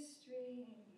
string.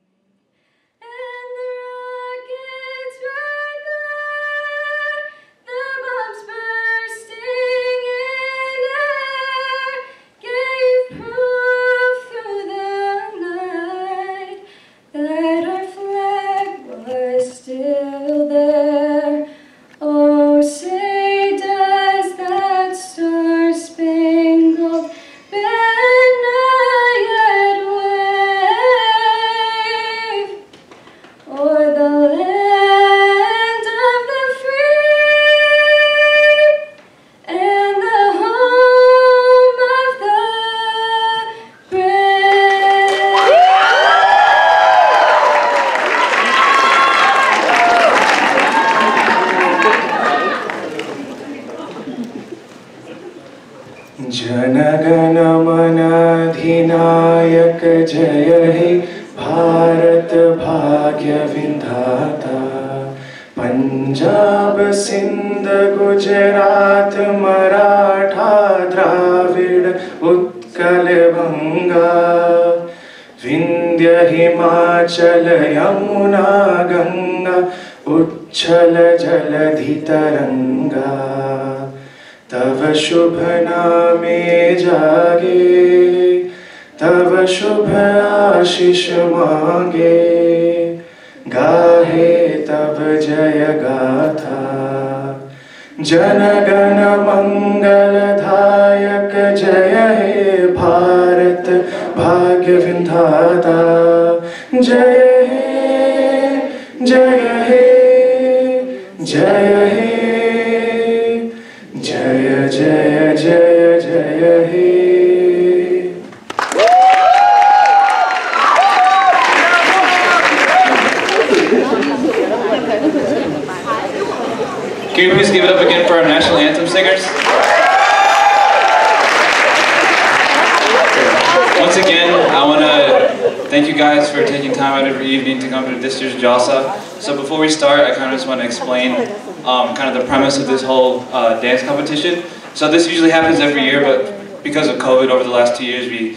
So this usually happens every year, but because of COVID over the last two years, we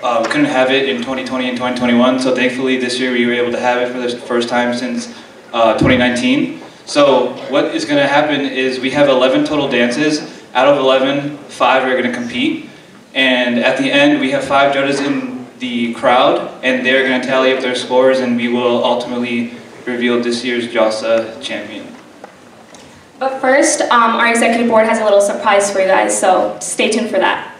uh, couldn't have it in 2020 and 2021. So thankfully this year we were able to have it for the first time since uh, 2019. So what is going to happen is we have 11 total dances. Out of 11, five are going to compete. And at the end, we have five judges in the crowd, and they're going to tally up their scores, and we will ultimately reveal this year's Jalsa champion. First, um, our executive board has a little surprise for you guys, so stay tuned for that.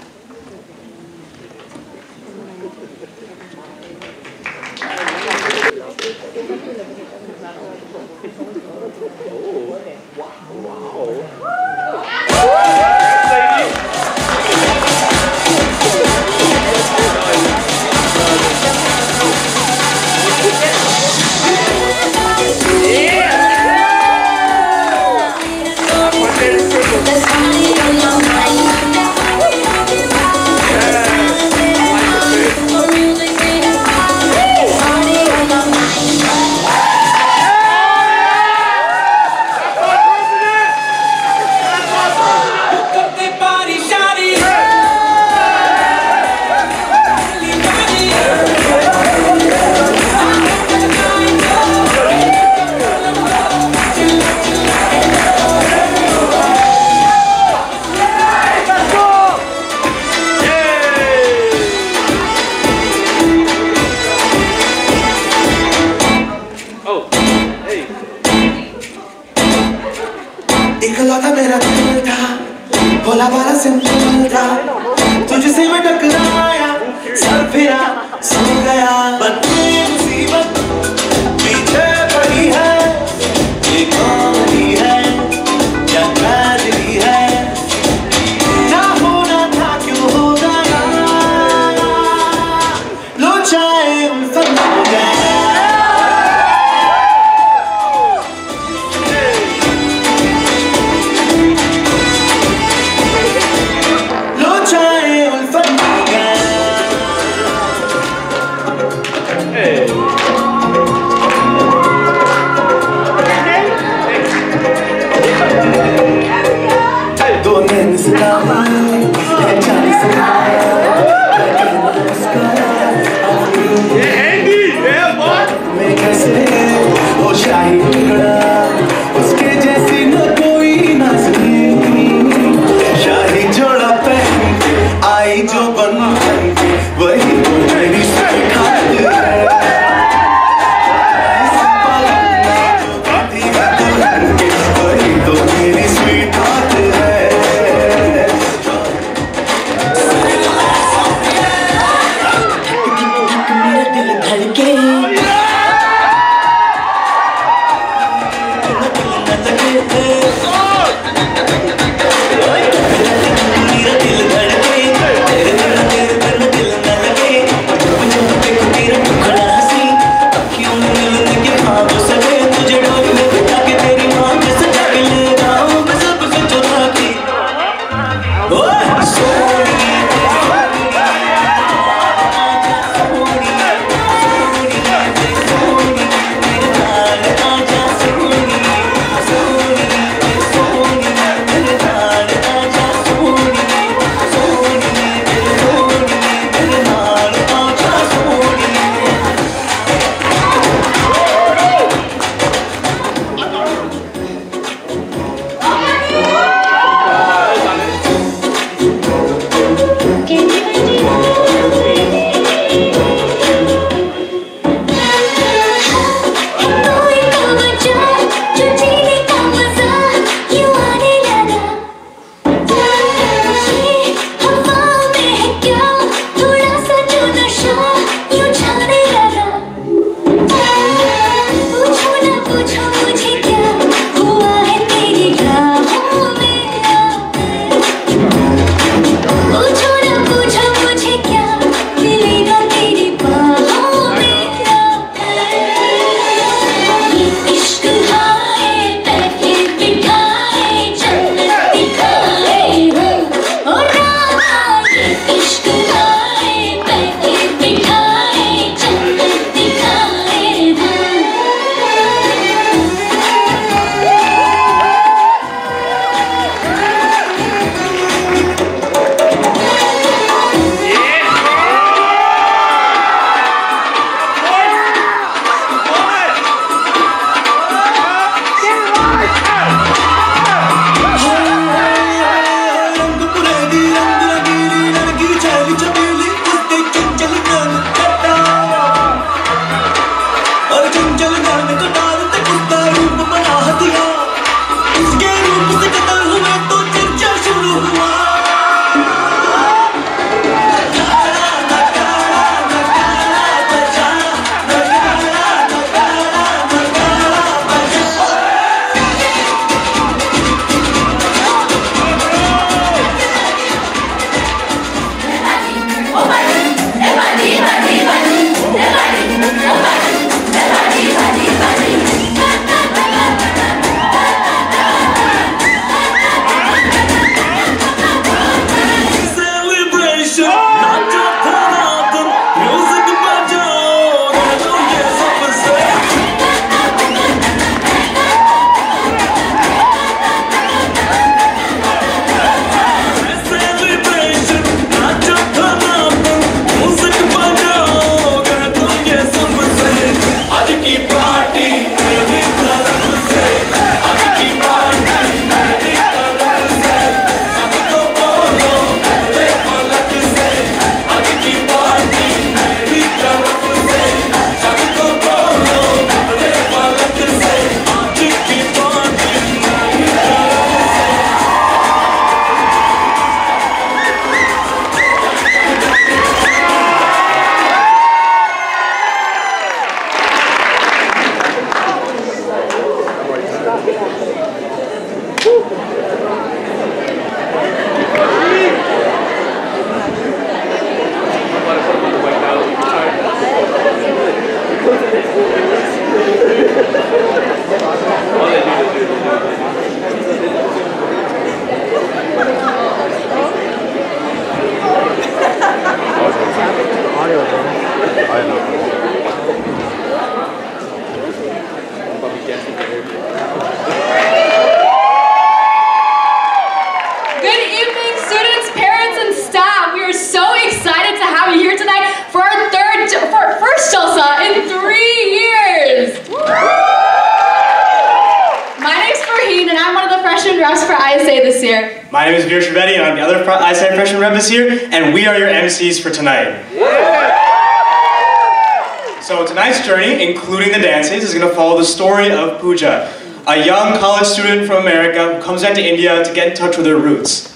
Comes back to India to get in touch with their roots.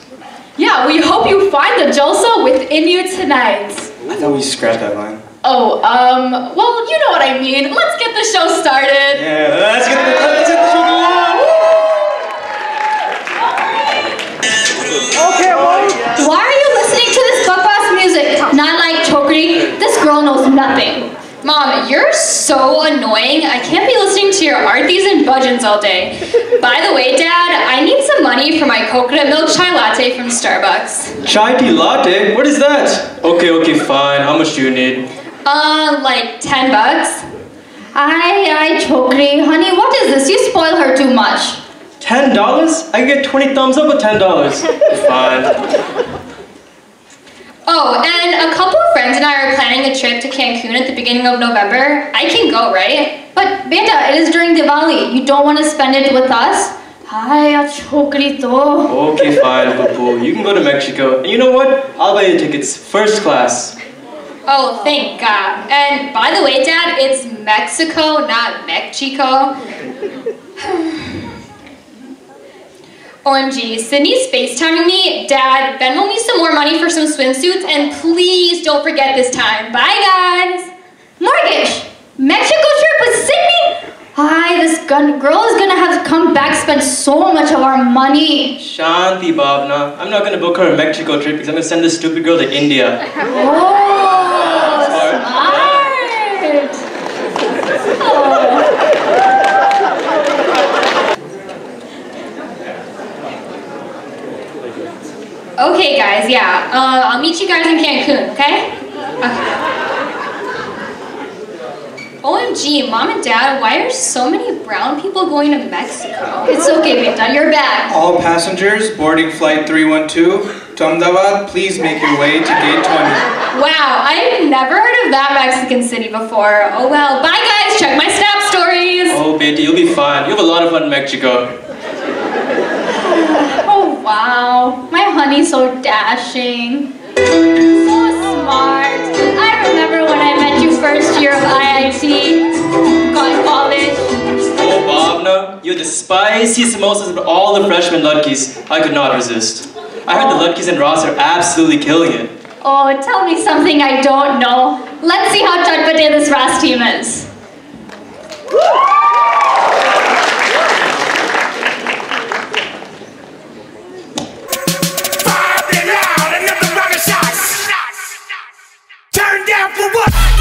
Yeah, we hope you find the Jalsa within you tonight. I thought we scrapped that line. Oh, um, well, you know what I mean. Let's get the show started. Yeah, let's get the, let's get the show going. Okay, Why are you listening to this buck music? Not like Chokri. This girl knows nothing. Mom, you're so annoying. I can't be listening to your arthis and bhajans all day. By the way, Dad, I need some money for my coconut milk chai latte from Starbucks. Chai tea latte? What is that? Okay, okay, fine. How much do you need? Uh, like 10 bucks. I, I, Chokri, honey, what is this? You spoil her too much. Ten dollars? I can get twenty thumbs up with ten dollars. fine. Oh, and a couple of friends and I are planning a trip to Cancun at the beginning of November. I can go, right? But Beta, it is during Diwali. You don't want to spend it with us? Hi, chokri to. Okay, fine, Poo You can go to Mexico. And you know what? I'll buy you tickets. First class. Oh, thank God. And by the way, Dad, it's Mexico, not Mexico. OMG, Sydney's FaceTiming me. Dad, Venmo me some more money for some swimsuits, and please don't forget this time. Bye, guys. Mortgage, Mexico trip with Sydney? Hi, this gun girl is gonna have to come back spend so much of our money. Shanti Bhavna. I'm not gonna book her a Mexico trip because I'm gonna send this stupid girl to India. Oh, smart. Oh. Okay, guys, yeah. Uh, I'll meet you guys in Cancun, okay? Okay. OMG, mom and dad, why are so many brown people going to Mexico? It's okay, Beta, you're back. All passengers boarding flight 312 to Ahmedabad, please make your way to gate 20. Wow, I've never heard of that Mexican city before. Oh well. Bye guys, check my Snap stories. Oh, baby, you'll be fine. You have a lot of fun in Mexico. Oh wow, my honey's so dashing. So smart. First year of IIT, got college. Oh, Bhavna, you're the spiciest samosas of all the freshman Lutkis. I could not resist. I heard the Lutkis and Ross are absolutely killing it. Oh, tell me something I don't know. Let's see how chatpate this Ras team is. Five and loud, another round of shots. Turn down for what?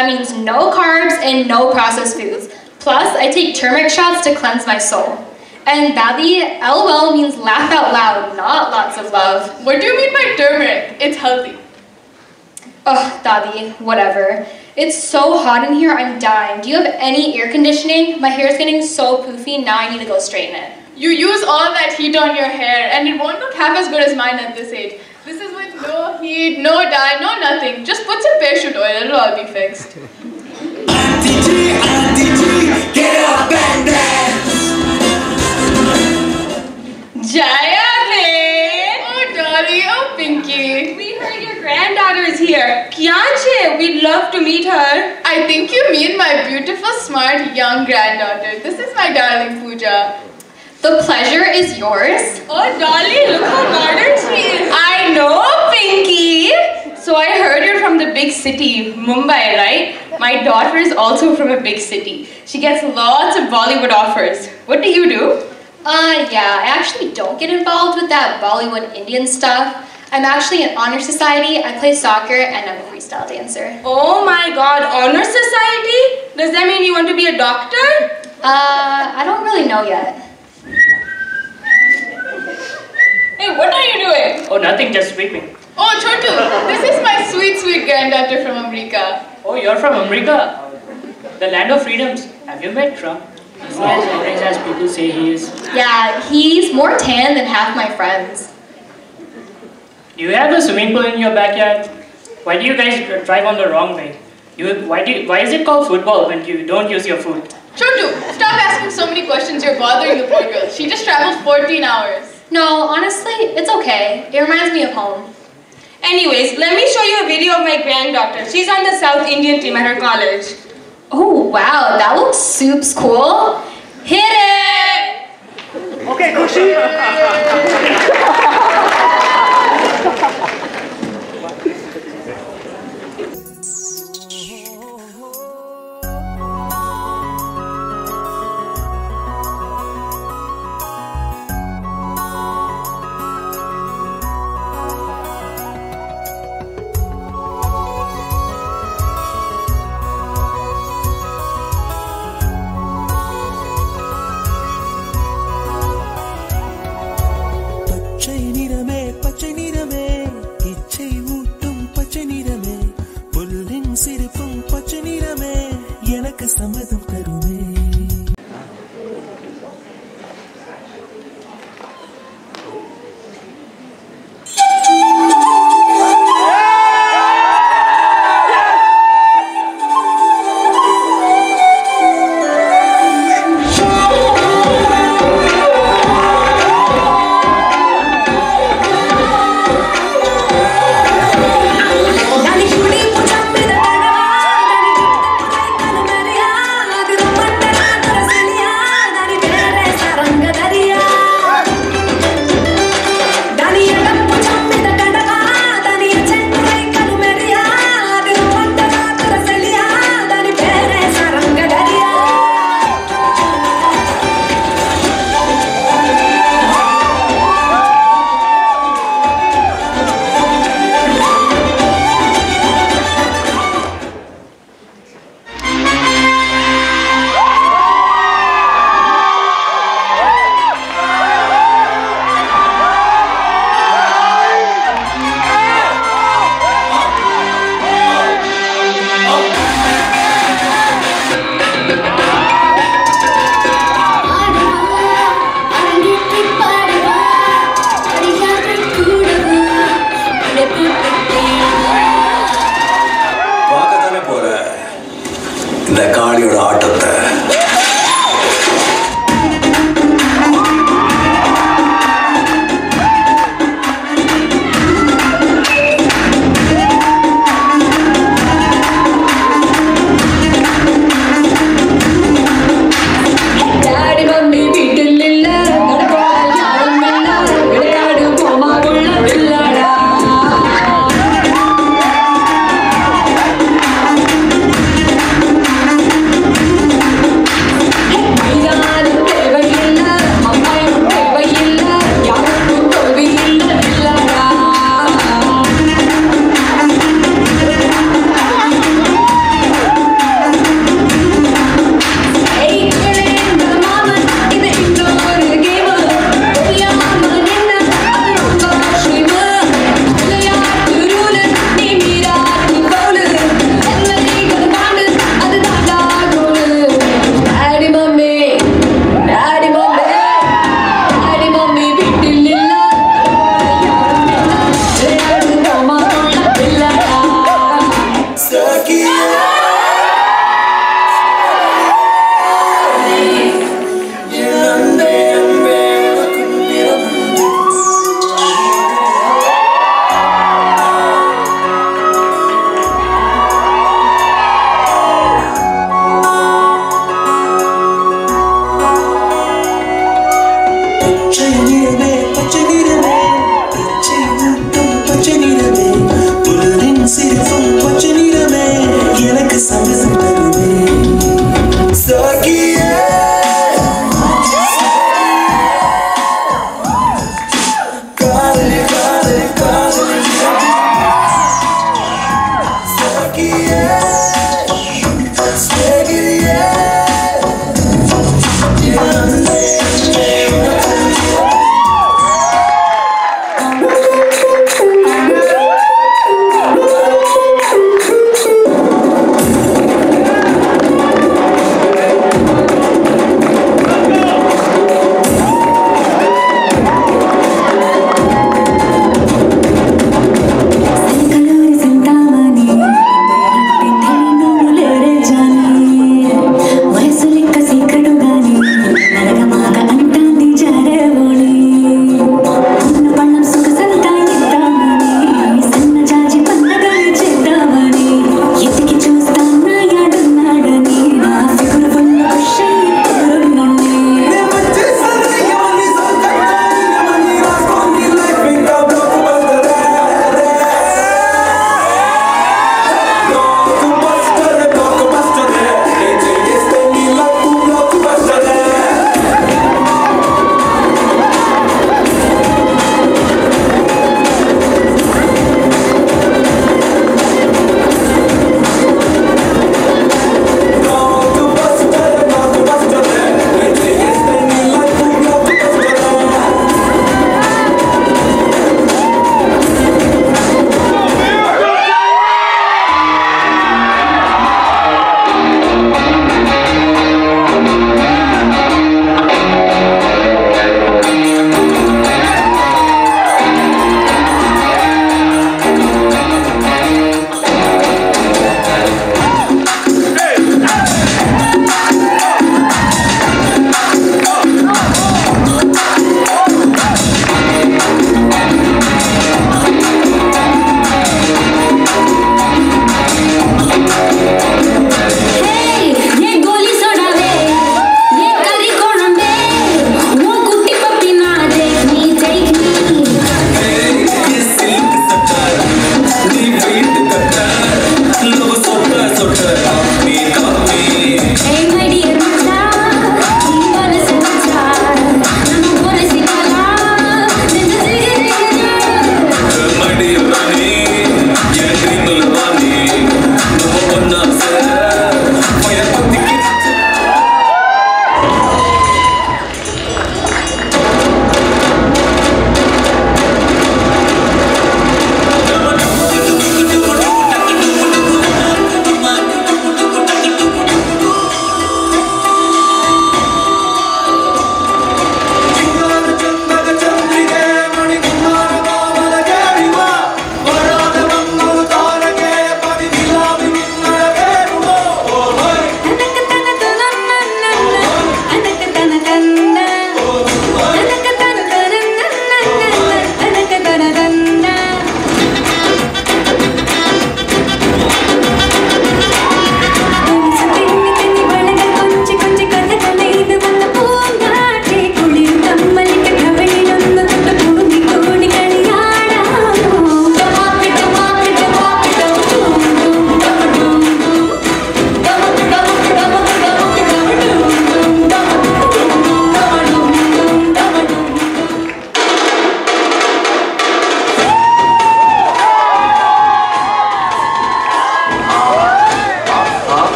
That means no carbs and no processed foods. Plus, I take turmeric shots to cleanse my soul. And Dali, LOL means laugh out loud, not lots of love. What do you mean by turmeric? It's healthy. Ugh, Dadi, whatever. It's so hot in here, I'm dying. Do you have any air conditioning? My hair is getting so poofy, now I need to go straighten it. You use all that heat on your hair, and it won't look half as good as mine at this age. This is with no heat, no dye, no nothing. Just put some parachute oil, and it'll all be fixed. Auntie G, Auntie G, get up and dance. Jaya Babe! Oh, Dolly, oh, Pinky. We heard your granddaughter is here. Kianche, we'd love to meet her. I think you mean my beautiful, smart, young granddaughter. This is my darling Pooja. The pleasure is yours. Oh, Dolly, look how modern she is. I know, Pinky. So I heard you're from the big city, Mumbai, right? My daughter is also from a big city. She gets lots of Bollywood offers. What do you do? Uh, yeah, I actually don't get involved with that Bollywood Indian stuff. I'm actually in honor society, I play soccer, and I'm a freestyle dancer. Oh my god, honor society? Does that mean you want to be a doctor? Uh, I don't really know yet. Hey, what are you doing? Oh, nothing, just sweeping. Oh, Chotu, this is my sweet, sweet granddaughter from America. Oh, you're from America? The land of freedoms. Have you met Trump? Is he as orange as people say he is? Yeah, he's more tan than half my friends. Do you have a swimming pool in your backyard? Why do you guys drive on the wrong way? You, why, do you, why is it called football when you don't use your foot? Chotu, stop asking so many questions, you're bothering the poor girl. She just traveled 14 hours. No, honestly, it's okay. It reminds me of home. Anyways, let me show you a video of my granddaughter. She's on the South Indian team at her college. Oh, wow, that looks soups cool. Hit it! Okay, Kushi.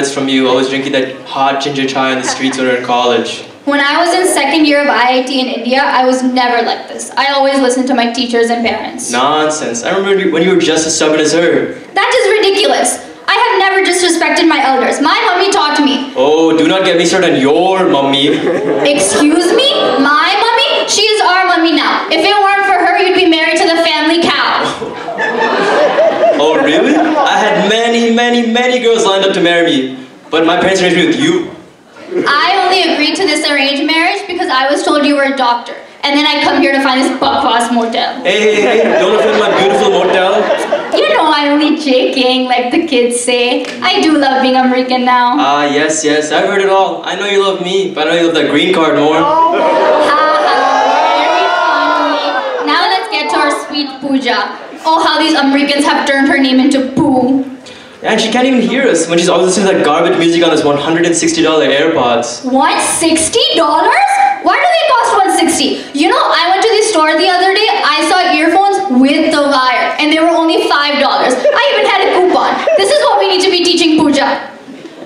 habits from you, always drinking that hot ginger chai in the streets when you were in college. When I was in second year of IIT in India, I was never like this. I always listened to my teachers and parents. Nonsense. I remember when you were just as stubborn as her. That is ridiculous. I have never disrespected my elders. My mummy taught me. Oh, do not get me started on your mummy. Excuse me? My mummy? She is our mummy now. If it weren't for her, you'd be married to the family cow. Oh, really? I had many, many, girls lined up to marry me, but my parents arranged me with you. I only agreed to this arranged marriage because I was told you were a doctor. And then I come here to find this bakwas motel. Hey, hey, hey, don't offend my beautiful motel. You know I'm only joking, like the kids say. I do love being American now. Ah, yes, yes, I've heard it all. I know you love me, but I know you love that green card more. Now let's get to our sweet Pooja. Oh, how these Americans have turned her name into Pooh. And she can't even hear us when she's always listening to that garbage music on those $160 AirPods. What? $60? Why do they cost 160 You know, I went to the store the other day, I saw earphones with the wire, and they were only $5. I even had a coupon. This is what we need to be teaching Pooja.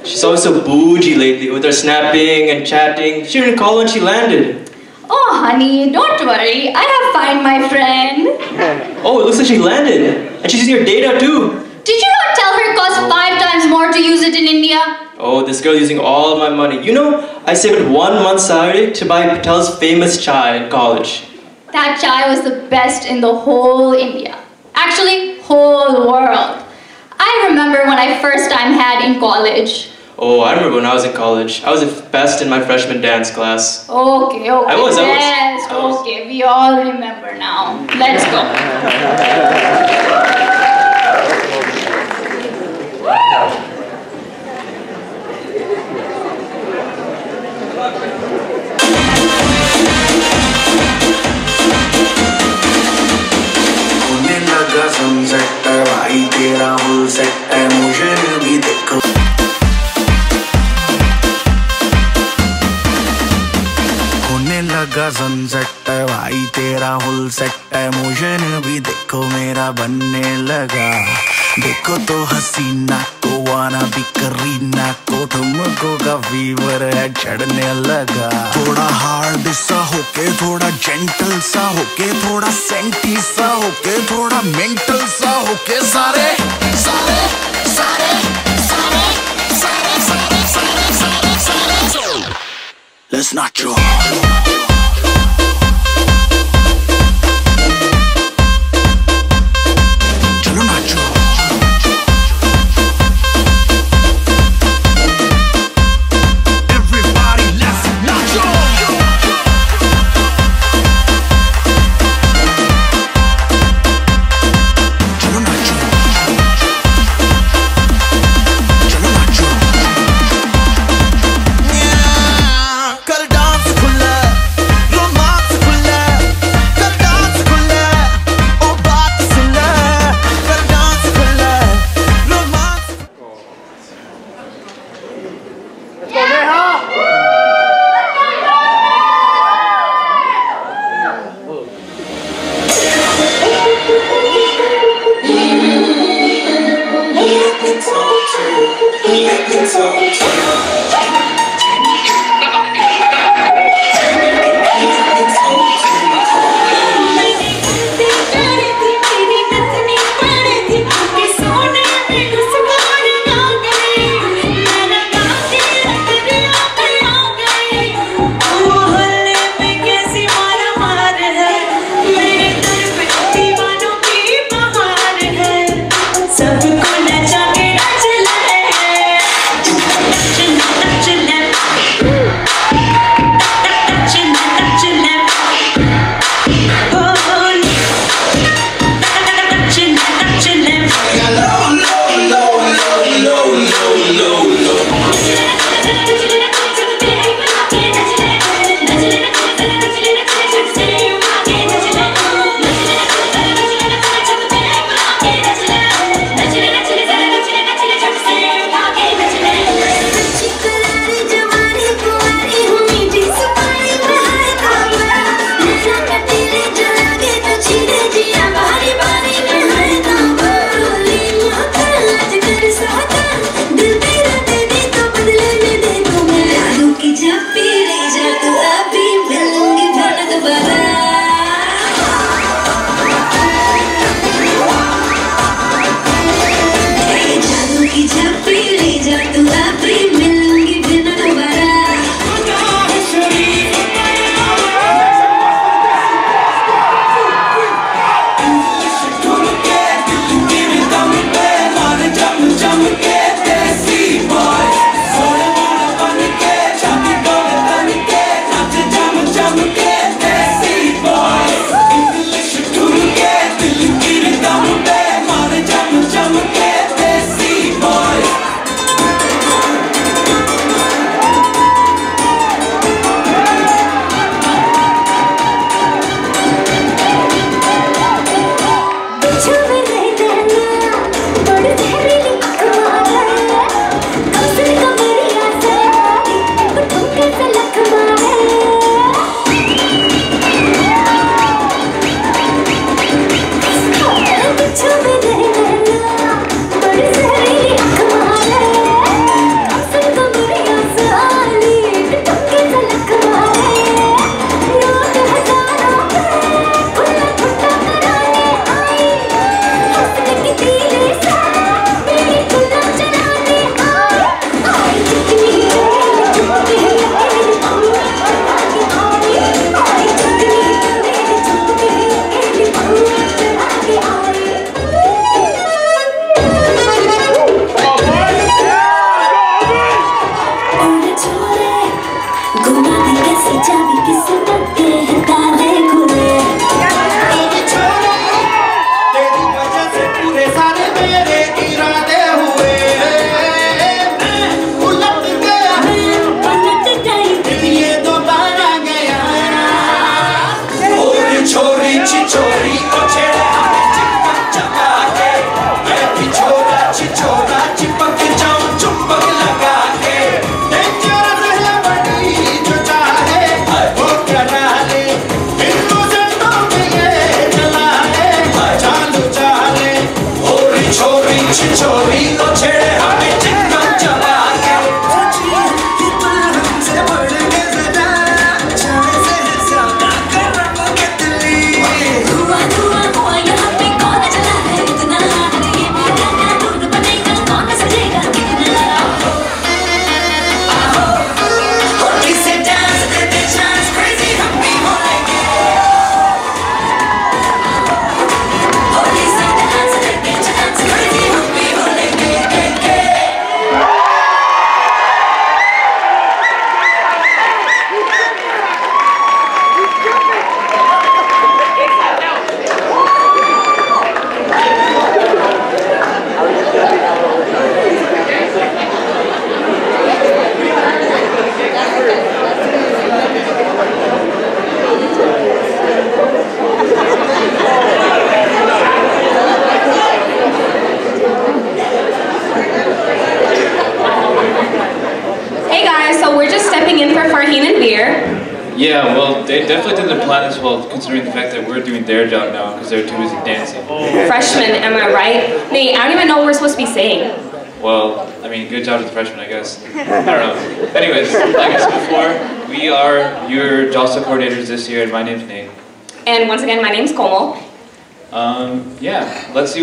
She's always so bougie lately with her snapping and chatting. She didn't call when she landed. Oh, honey, don't worry. I have Find My Friend. Oh, it looks like she landed. And she's using your data too. Did you not tell her it costs five times more to use it in India? Oh, this girl using all of my money. You know, I saved one month's salary to buy Patel's famous chai in college. That chai was the best in the whole India. Actually, whole world. I remember when I first time had in college. Oh, I remember when I was in college. I was the best in my freshman dance class. Okay, okay. I was, I was, Yes, I was. okay. We all remember now. Let's go. लगा समझ सकता भाई तेरा हो सकता है मुझे भी देखो। होने लगा सनसेट भाई तेरा फुल सेट है मुझे भी देखो मेरा बनने लगा देखो तो हसीना को वाना भी करीना को तुमको का फीवर है चढ़ने लगा थोड़ा हार्ड सा होके थोड़ा जेंटल सा होके थोड़ा सेंटी सा होके थोड़ा मेंटल सा होके सारे सारे सारे सारे सारे सारे सारे सारे सारे Let's not draw.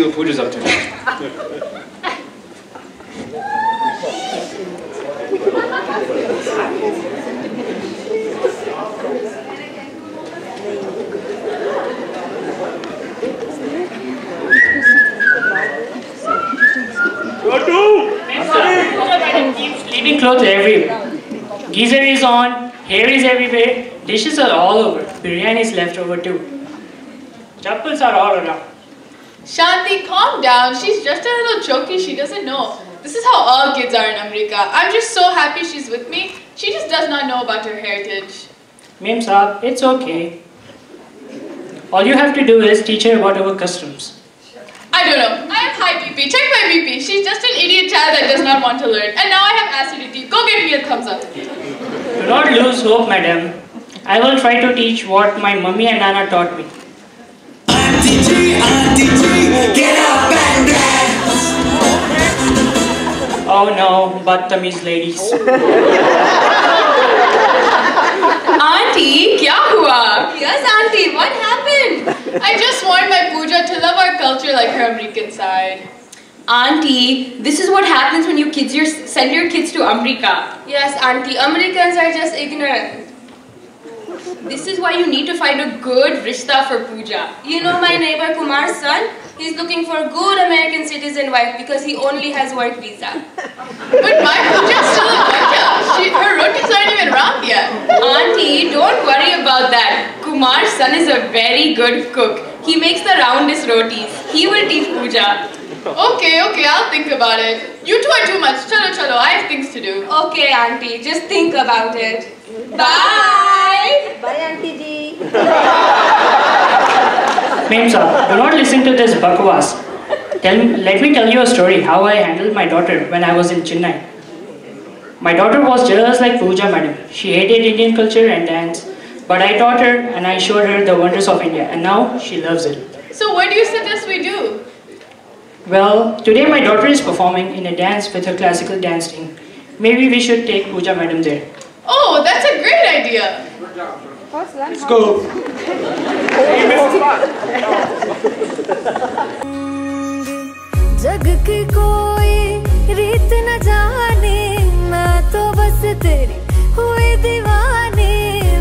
see what Pooja's up to leaving clothes everywhere. Geyser is on, hair is everywhere, dishes are all over. Biryani is left over too. She's just a little jokey. She doesn't know. This is how all kids are in America. I'm just so happy she's with me. She just does not know about her heritage. Ma'am Saab, it's okay. All you have to do is teach her whatever customs. I don't know. I have high BP. Check my BP. She's just an idiot child that does not want to learn. And now I have acidity. Go get me a Thums Up. Do not lose hope, madam. I will try to teach what my mummy and Nana taught me. No, Battamiz ladies. Auntie, kya hua? Yes, auntie. What happened? I just want my Pooja to love our culture like her American side. Auntie, this is what happens when you kids your, send your kids to America. Yes, auntie. Americans are just ignorant. This is why you need to find a good rishta for Pooja. You know my neighbor Kumar's son? He's looking for a good American citizen wife because he only has work visa. but my Pooja's still in India. She, her roti's aren't even round yet. Auntie, don't worry about that. Kumar's son is a very good cook. He makes the roundest rotis. He will teach Pooja. Okay, okay, I'll think about it. You two are too much. Chalo, chalo, I have things to do. Okay, auntie, just think about it. Bye! Bye, Auntie Ji. Mem Saab, do not listen to this bakwas. Tell me, let me tell you a story how I handled my daughter when I was in Chennai. My daughter was just like Pooja madam. She hated Indian culture and dance. But I taught her and I showed her the wonders of India and now she loves it. So what do you suggest we do? Well, today my daughter is performing in a dance with her classical dance team. Maybe we should take Pooja madam there. Oh, that's a great idea. Let's go. जग की कोई रीत न जाने मैं तो बस तेरी हुई दीवानी।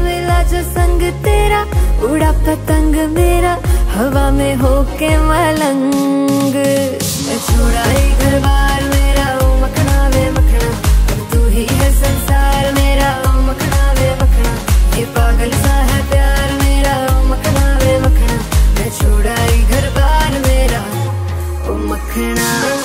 मिला जो संग तेरा उड़ा पतंग मेरा हवा में होके मलंग। मैं छुड़ाई घर बार मेरा ओ मखना वे मखना। तू ही है संसार मेरा ओ मखना। पागल सा प्यार मेरा मखना वे मखना। मैं बार मेरा मखना।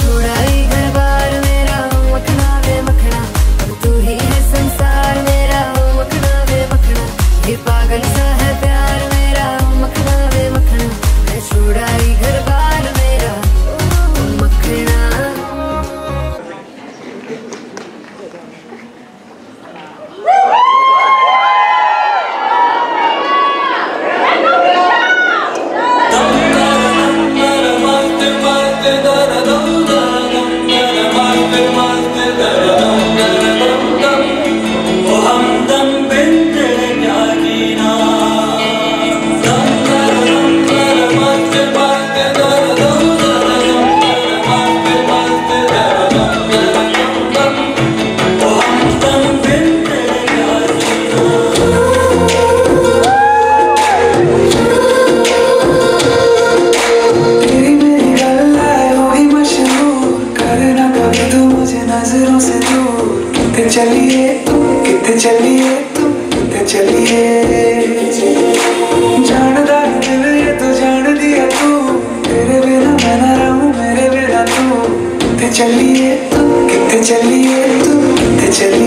चलिए तू कितने चलिए तू कितने चलिए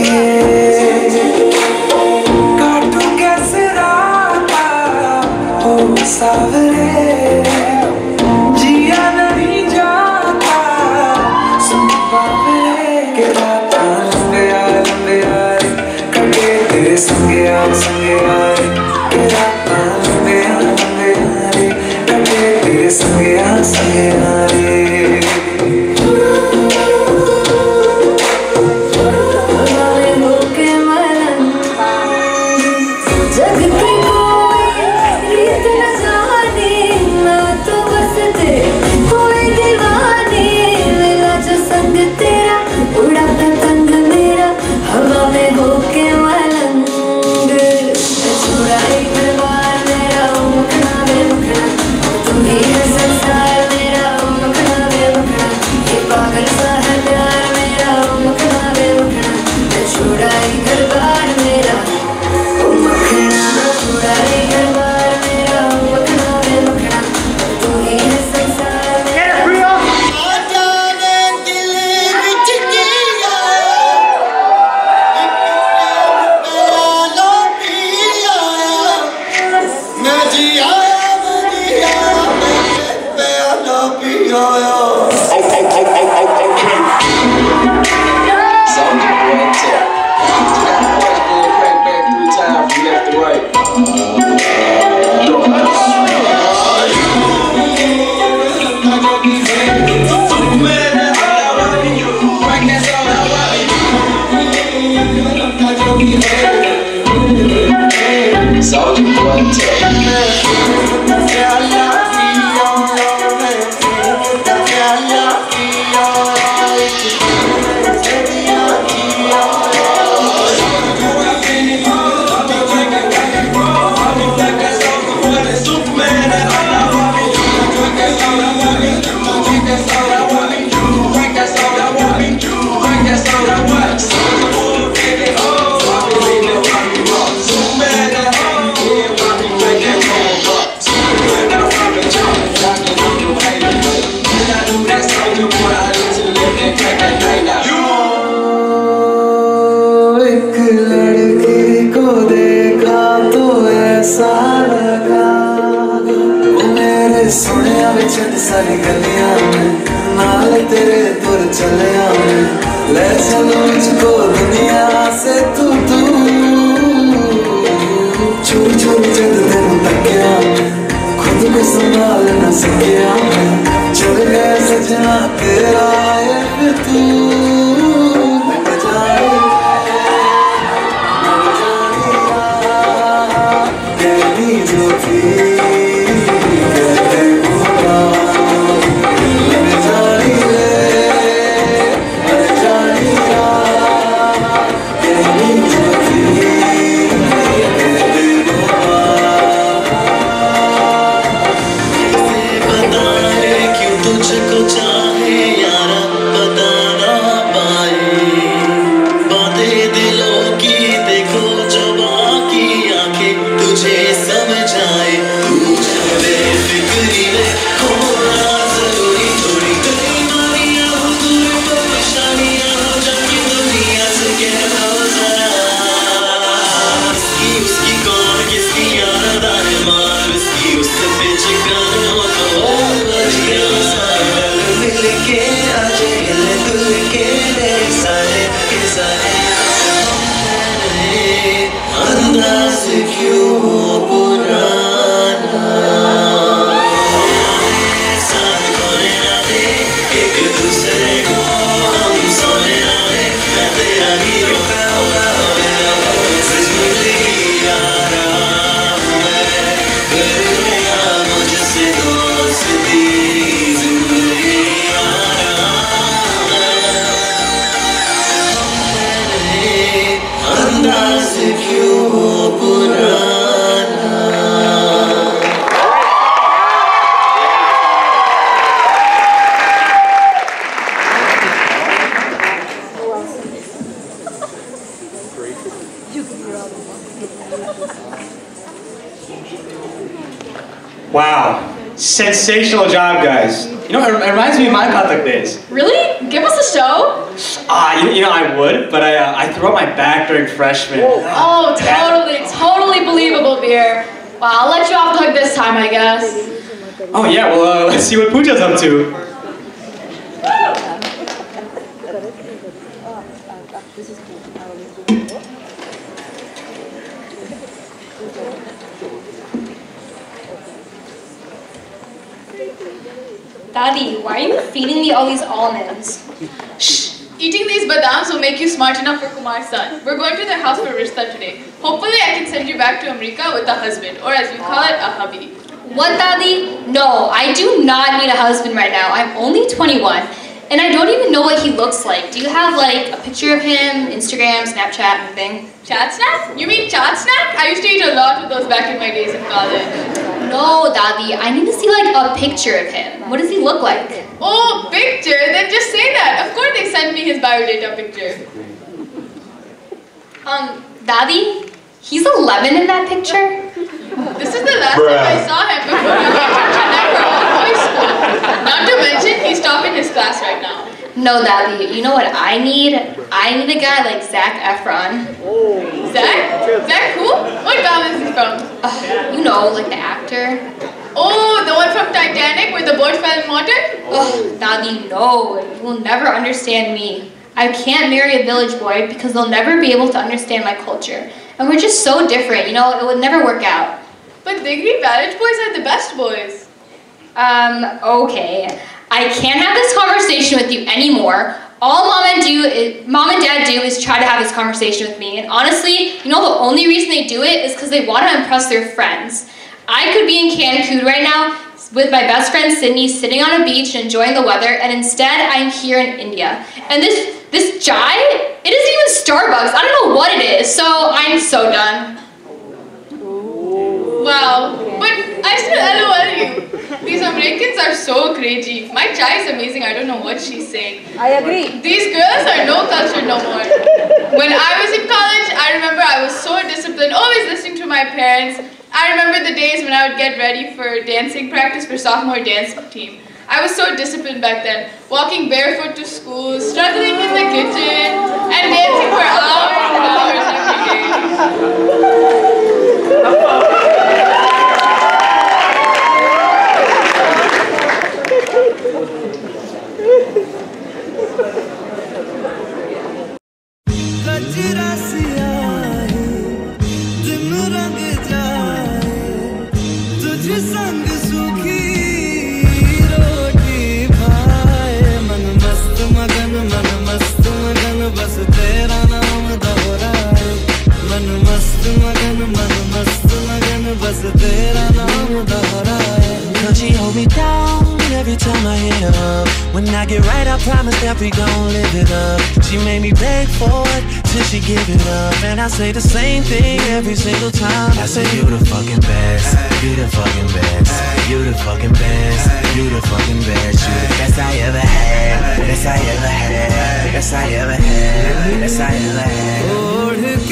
Sensational job, guys. You know, it, it reminds me of my Kathak days. Really? Give us a show? Ah, you, you know, I would, but I, uh, I threw out my back during freshman. Oh, totally, totally believable, beer. Well, I'll let you off the hook this time, I guess. Oh, yeah, well, uh, let's see what Pooja's up to. Daddy, why are you feeding me all these almonds? Eating these badams will make you smart enough for Kumar's son. We're going to their house for Rishta today. Hopefully I can send you back to America with a husband, or as we call it, a hubby. What, Daddy? No, I do not need a husband right now. I'm only 21, and I don't even know what he looks like. Do you have, like, a picture of him, Instagram, Snapchat, anything? Chat snack? You mean chat snack? I used to eat a lot of those back in my days in college. No, Daddy, I need to see, like, a picture of him. What does he look like? Oh, picture? Then just say that. Of course they sent me his biodata picture. Um, Daddy, he's 11 in that picture? This is the last time I saw him before he went to Chennai for all boys school. Not to mention, he's topping his class right now. No, Daddy, you know what I need? I need a guy like Zac Efron. Zach? Zach who? What film is he from? Uh, you know, like the actor. Oh, the one from Titanic where the boat fell in water? Oh, Daddy, no. You will never understand me. I can't marry a village boy because they'll never be able to understand my culture. And we're just so different, you know, it would never work out. But Digri village boys are the best boys. Um, okay. I can't have this conversation with you anymore. All mom and do is, mom and dad do is try to have this conversation with me. And honestly, you know the only reason they do it is because they want to impress their friends. I could be in Cancun right now with my best friend Sydney sitting on a beach and enjoying the weather, and instead I'm here in India. And this this chai, it isn't even Starbucks. I don't know what it is, so I'm so done. Wow, but I still LOL you. These Americans are so crazy. My chai is amazing. I don't know what she's saying. I agree. These girls are no culture no more. When I was in college, I remember I was so disciplined, always listening to my parents. I remember the days when I would get ready for dancing practice for sophomore dance team. I was so disciplined back then, walking barefoot to school, struggling in the kitchen, and dancing for hours and hours every day. Time I hit up. When I get right, I promise that we gon' live it up. She made me beg for it till she give it up. And I say the same thing every single time. I say, You the fucking best, you the fucking best, you the fucking best, you the fucking best, you the best I ever had, best I ever had, best I ever had, best I ever had. ओढ़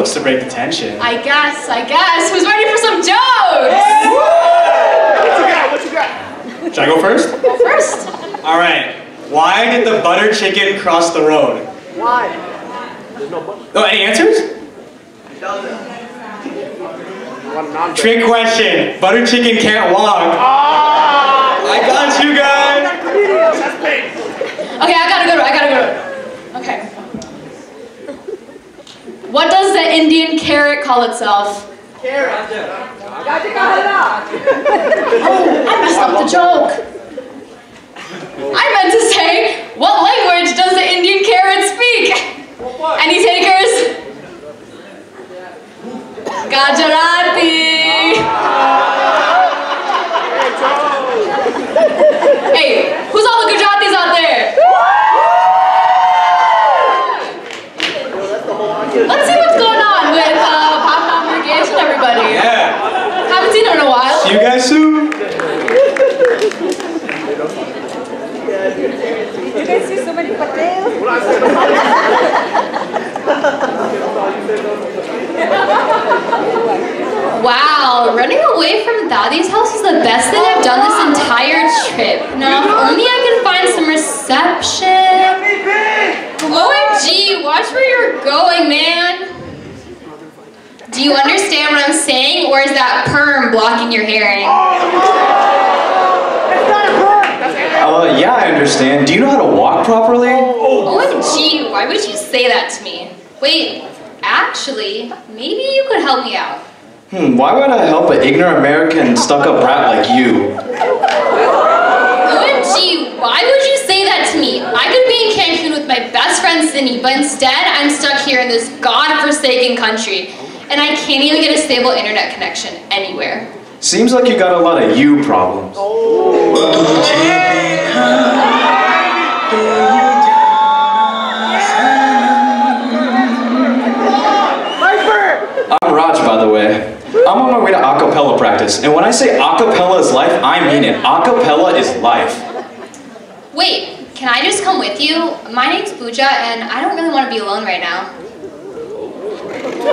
jokes to break the tension. I guess, I guess. Who's ready for some jokes? What you got? What you got? Should I go first? Go first. All right. Why did the butter chicken cross the road? Why? There's no butter. No, any answers? Trick question. Butter chicken can't walk. I got you guys. Okay, I gotta go to, I gotta go to. Okay. What does the Indian carrot call itself? Carrot. Oh, I messed up the joke. I meant to say, what language does the Indian carrot speak? Any takers? Gujarati. Hey, who's all the Gujaratis out there? Let's see what's going on with uh, Papa Murgesh and everybody. Yeah. Haven't seen her in a while. See you guys soon. You guys see so many Patel? Wow, running away from Daddy's house is the best thing I've done this entire trip. Now, if only I can find some reception. OMG, watch where you're going, man. Do you understand what I'm saying, or is that perm blocking your hearing? Uh, yeah, I understand. Do you know how to walk properly? OMG, why would you say that to me? Wait, actually, maybe you could help me out. Hmm, why would I help an ignorant American stuck-up brat like you? OMG, why would you say that to me? I could be in Cancun with my best friend Cindy, but instead I'm stuck here in this god-forsaken country. And I can't even get a stable internet connection anywhere. Seems like you got a lot of you problems. Practice, and when I say acapella is life, I mean it. Acapella is life. Wait, can I just come with you? My name's Pooja, and I don't really want to be alone right now.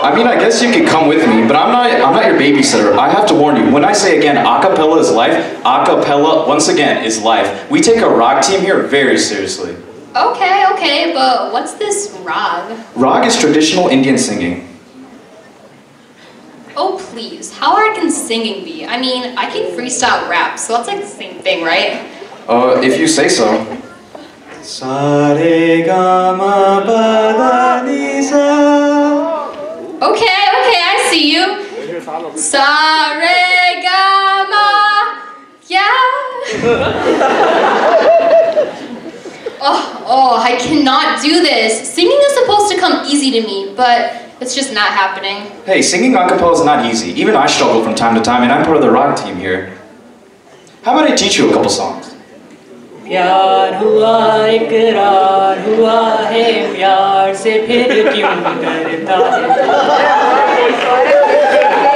I mean, I guess you could come with me, but I'm not. I'm not your babysitter. I have to warn you. When I say again, acapella is life. Acapella, once again, is life. We take a rock team here very seriously. Okay, okay, but what's this rag? Rag is traditional Indian singing. Oh, please. How hard can singing be? I mean, I can freestyle rap, so that's like the same thing, right? Uh, if you say so. Okay, okay, I see you. Saregama. Yeah. oh, oh, I cannot do this. Singing is supposed to come easy to me, but it's just not happening. Hey, singing acapella is not easy. Even I struggle from time to time, and I'm part of the rock team here. How about I teach you a couple songs? प्यार हुआ इकरार हुआ है प्यार से फिर क्यों डरता है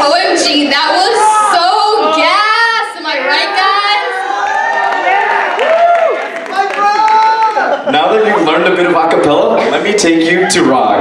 OMG, that was so gas! Am I right, guys? Now that you've learned a bit of acapella, let me take you to rock.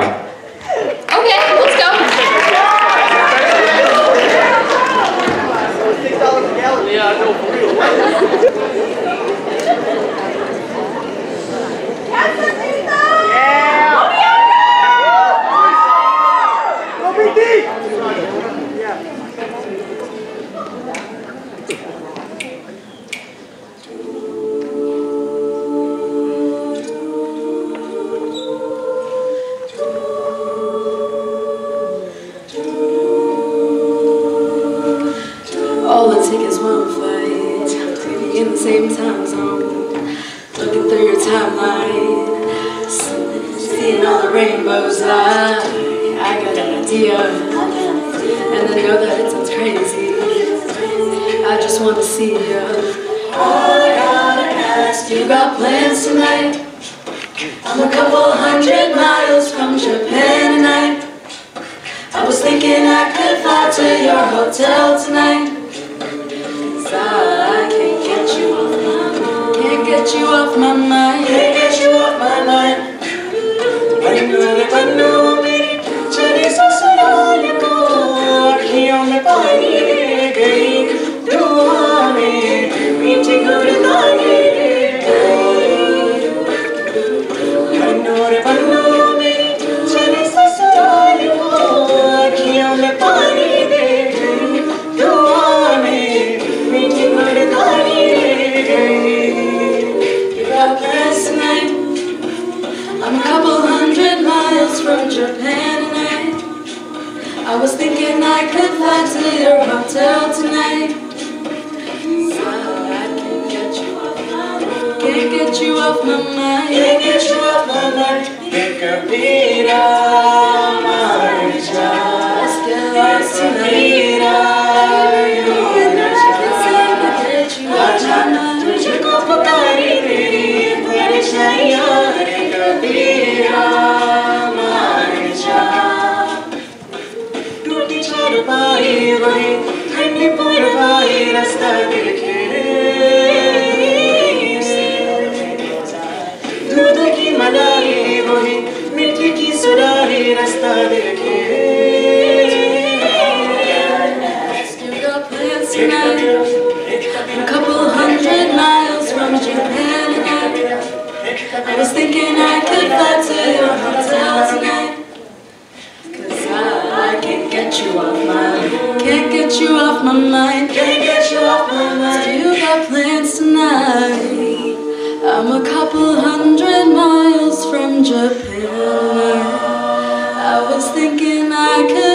goes on. I got an idea, and then know that it's crazy. I just want to see you. All I gotta ask, you got plans tonight? I'm a couple hundred miles from Japan tonight. I was thinking I could fly to your hotel tonight. Cause I can't get you off my mind. Can't get you off my mind. ससुराल को अखियों में पानी। fly to your hotel tonight. So I can't get you off my mind. Can't get you off my mind. Can't get you off my mind. Pick a beat up, Let's get lost tonight. A couple hundred miles from Japan I was thinking I could fly to your hotel tonight. Can't get you off my mind. Can't get you off my mind. So you got plans tonight. I'm a couple hundred miles from Japan. I was thinking I could.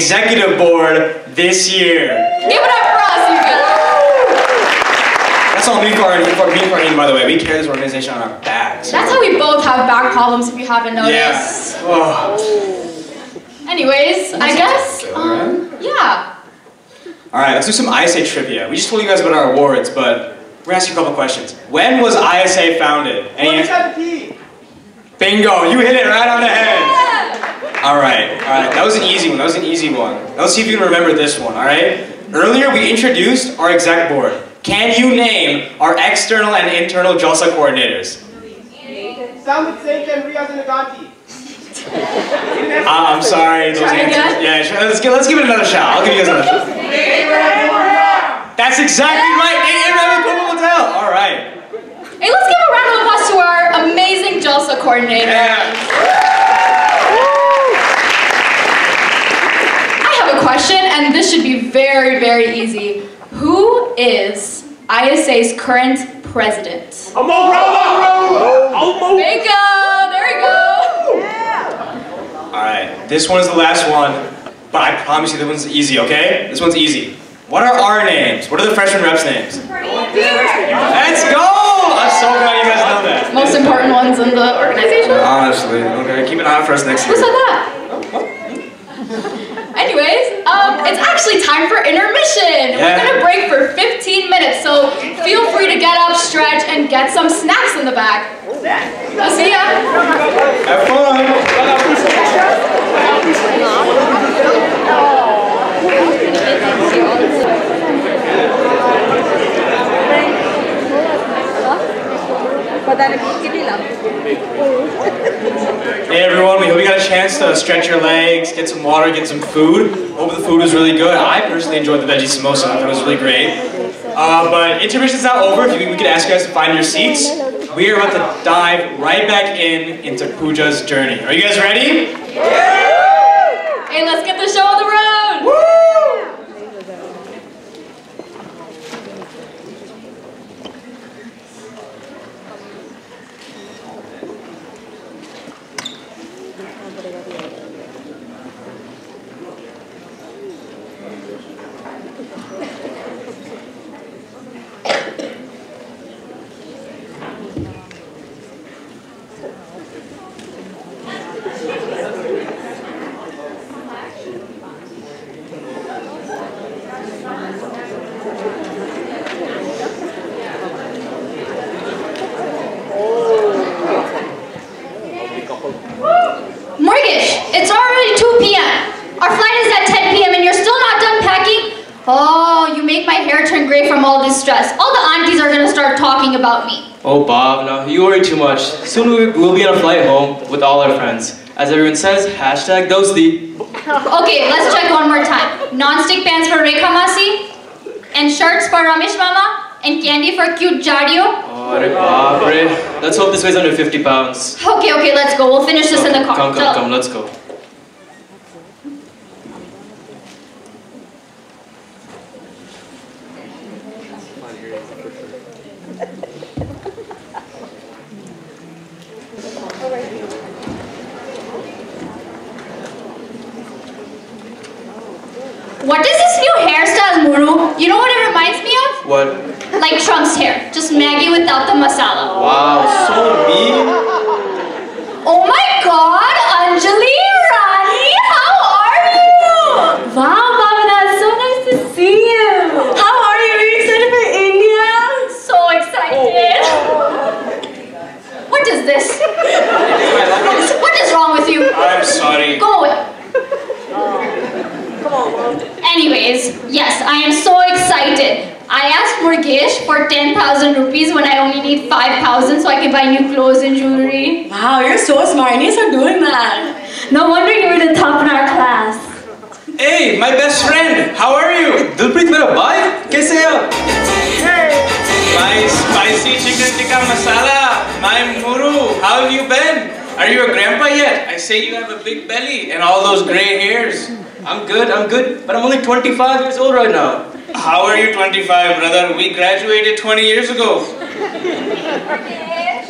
Executive board this year. Give it up for us, you guys! That's all me for, for me for Farheen, by the way. We carry this organization on our backs. That's how we both have back problems if you haven't noticed. Yeah. Oh. Anyways, I guess, um, yeah. All right, let's do some ISA trivia. We just told you guys about our awards, but we're gonna ask you a couple questions. When was ISA founded? Any? Bingo! You hit it right on the head. All right, all right. That was an easy one. That was an easy one. Now let's see if you can remember this one. All right. Earlier we introduced our exec board. Can you name our external and internal JALSA coordinators? Samit Singh and Riyaz Naganti. Uh, I'm sorry. Those answers- Yeah, try- let's give, let's give it another shot. I'll give you guys another shot. That's exactly right. Abraham Kumal Patel. All right. Hey, let's give a round of applause to our amazing JALSA coordinator. I have a question, and this should be very, very easy. Who is ISA's current president? Amo Bravo! Bingo! There we go! All right. This one's the last one, but I promise you this one's easy. Okay? This one's easy. What are our names? What are the freshman reps' names? Let's go! I'm so glad you guys know that. Most important ones in the organization. Honestly, okay. Keep an eye out for us next Who year. said that? Anyways, um, it's actually time for intermission. Yeah. We're gonna break for 15 minutes, so feel free to get up, stretch, and get some snacks in the back. I'll see ya. Have fun. Hey everyone, we hope you got a chance to stretch your legs, get some water, get some food. Hope the food was really good. I personally enjoyed the veggie samosa. I thought it was really great. Uh, but intermission's not over. If you, we could ask you guys to find your seats. We are about to dive right back in into Pooja's journey. Are you guys ready? Yeah! Hey, let's get the show on the road. Murgesh, it's already 2 p.m. Our flight is at 10 p.m. and you're still not done packing? Oh, you make my hair turn gray from all this stress. All the aunties are gonna start talking about me. Oh, Bob, no, you worry too much. Soon we- we'll be on a flight home with all our friends. As everyone says, hashtag Dosti. Okay, let's check one more time. Non-stick pants for Rekha Masi, and shirts for Ramesh Mama, and candy for cute Jadio. Oh, Let's hope this weighs under 50 pounds. Okay, okay, let's go. We'll finish this in the car. Come, come, Chalo. come, let's go. Only 25 years old right now. How are you 25, brother? We graduated 20 years ago.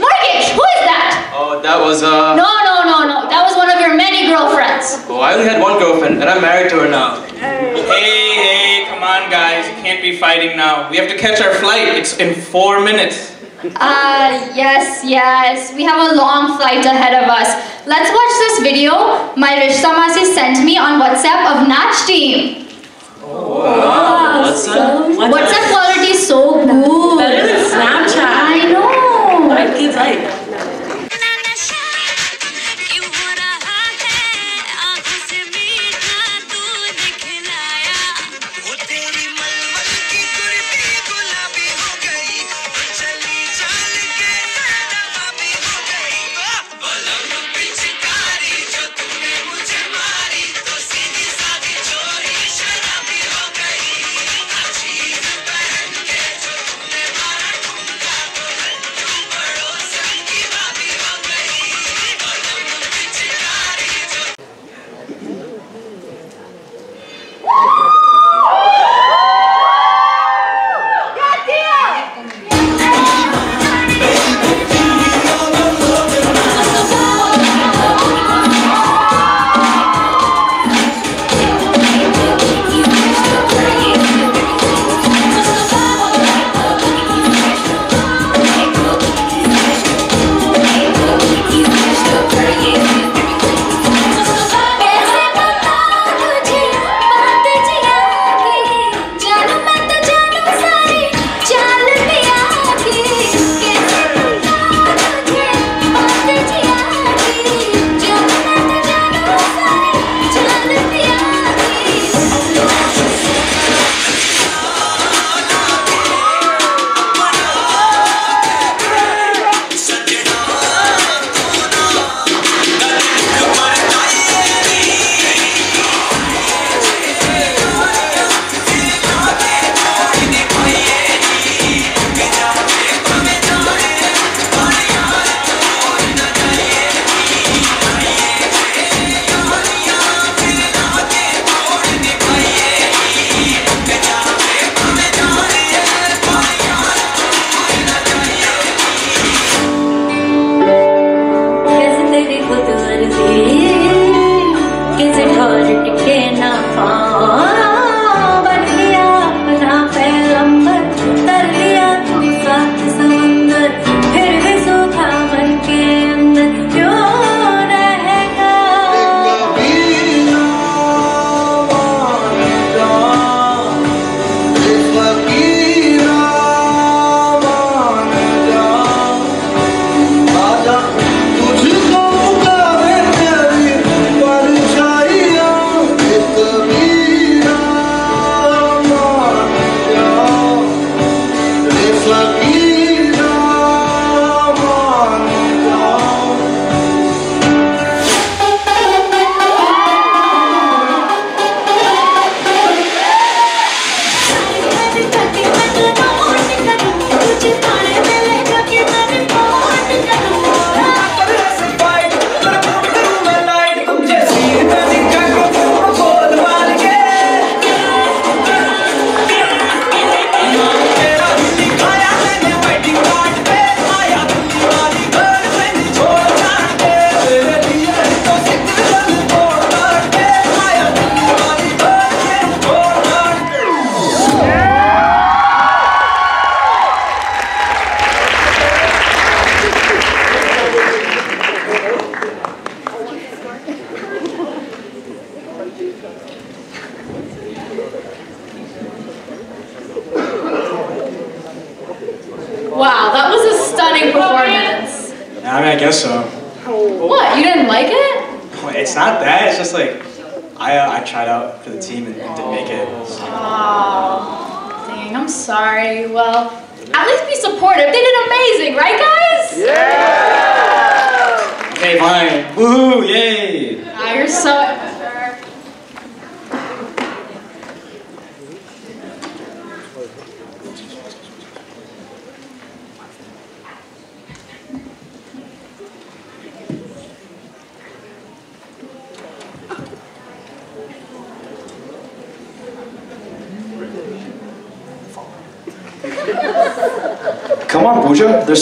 Murgesh, who is that? Oh, that was, uh... No, no, no, no. That was one of your many girlfriends. Oh, I only had one girlfriend, and I'm married to her now. Hey, hey, come on, guys. You can't be fighting now. We have to catch our flight. It's in four minutes. Uh, yes, yes. We have a long flight ahead of us. Let's watch this video my Rishta Masi sent me on WhatsApp of Natch Team. Oh, wow, WhatsApp? WhatsApp quality is so good. Better than Snapchat. I know. What kids like?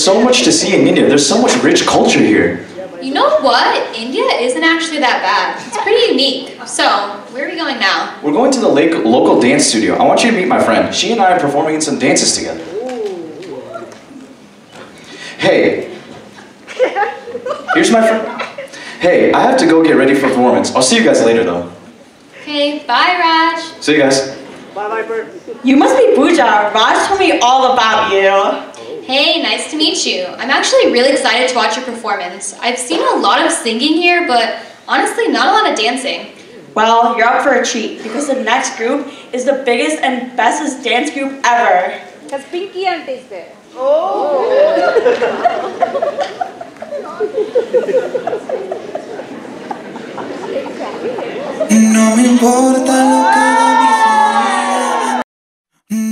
So much to see in India. There's so much rich culture here. You know what? India isn't actually that bad. It's pretty unique. So, where are we going now? We're going to the lake local dance studio. I want you to meet my friend. She and I are performing in some dances together. Hey. Here's my friend. Hey, I have to go get ready for performance. I'll see you guys later, though. Okay, bye, Raj. See you guys. Bye bye Bert. You must be Pooja. Raj told me all about you. Hey, nice to meet you. I'm actually really excited to watch your performance. I've seen a lot of singing here, but honestly, not a lot of dancing. Well, you're up for a treat because the next group is the biggest and bestest dance group ever. Because Pinky Aunt is there. No me importa lo que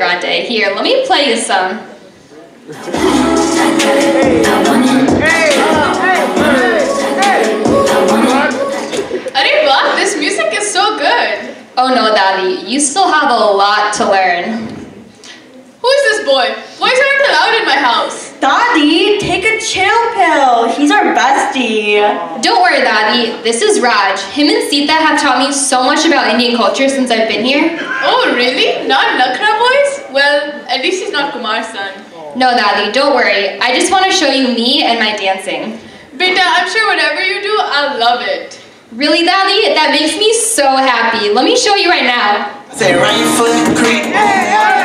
Grande. Here, let me play you some. Arriba, this music is so good. Oh no, Daddy, you still have a lot to learn. Who is this boy? Boys aren't allowed in my house. Daddy, take a chill pill. He's our bestie. Don't worry, Daddy. This is Raj. Him and Sita have taught me so much about Indian culture since I've been here. Oh, really? Not Nakra boys? Well, at least he's not Kumar's son. No, Daddy, don't worry. I just want to show you me and my dancing. Beta, I'm sure whatever you do, I'll love it. Really, Daddy? That makes me so happy. Let me show you right now. Say right foot creep. ਜੀ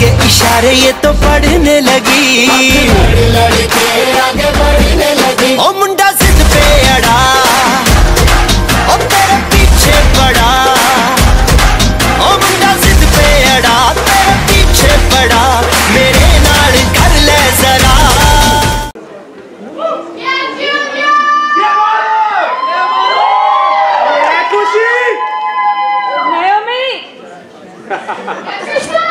के इशारे ये तो पढ़ने लगी। लड़ लड़ के आगे बढ़ने लगी ओ मुंडा जिद पे अड़ा ओ तेरे पीछे पड़ा। ओ मुंडा जिद पे अड़ा तेरे पीछे पड़ा। मेरे नाल कर ले जरा। किते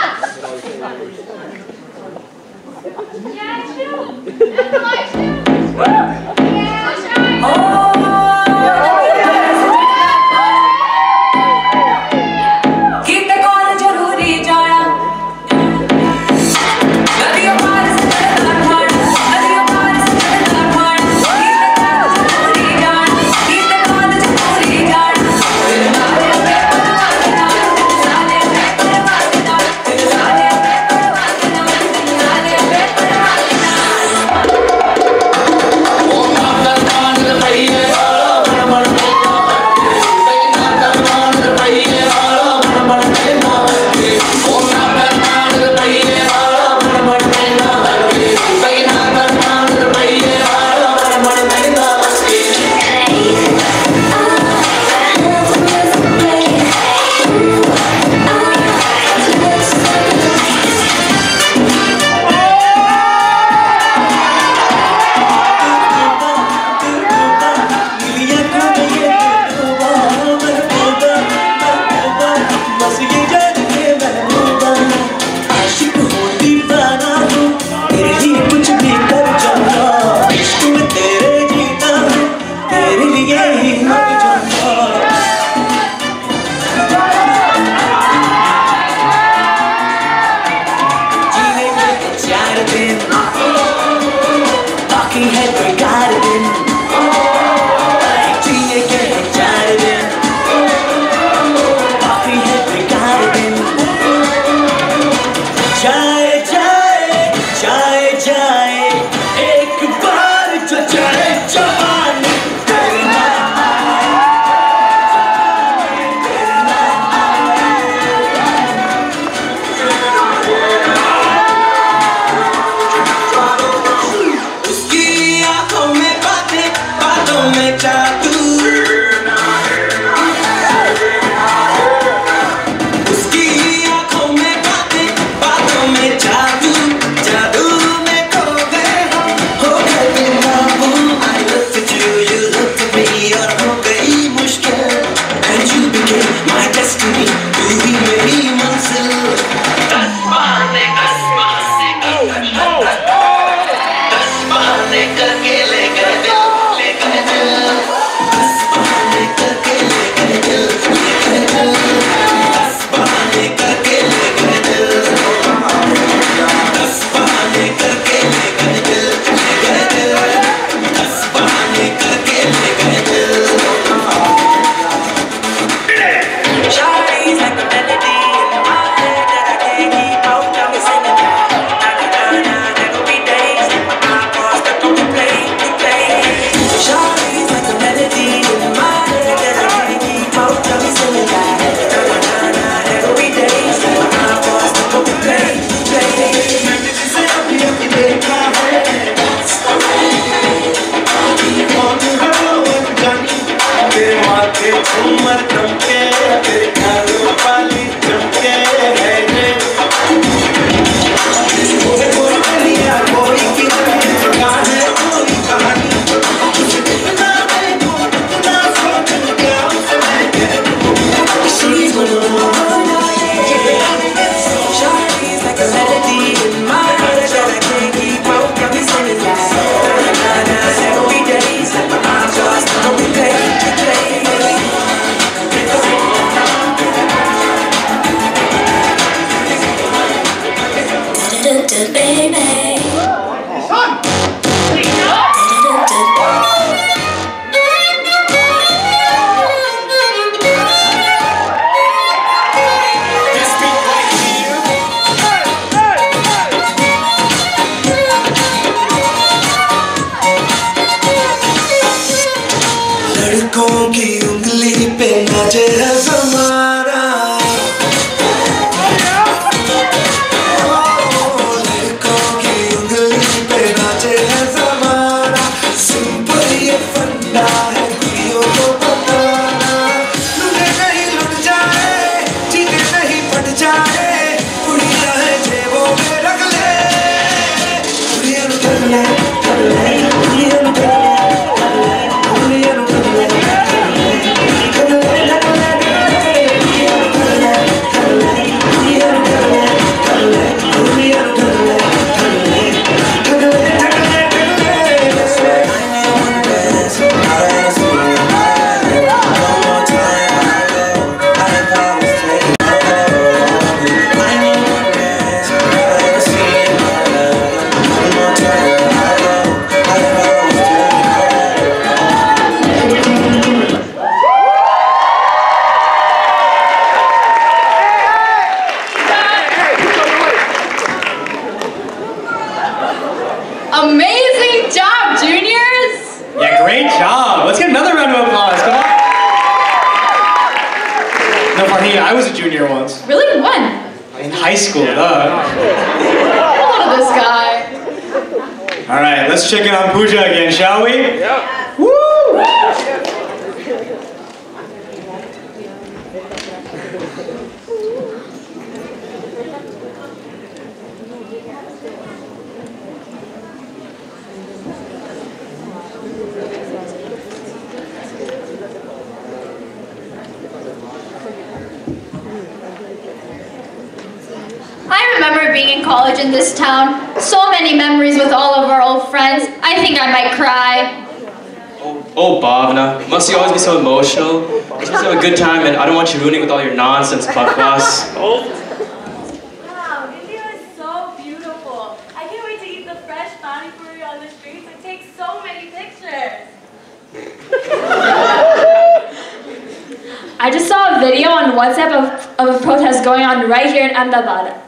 Ahmedabad.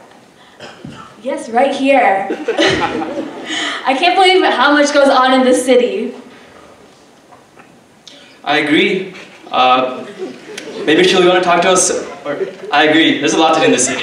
Yes, right here. I can't believe how much goes on in this city. I agree. Uh, maybe she'll want to talk to us. I agree. There's a lot to do in this city.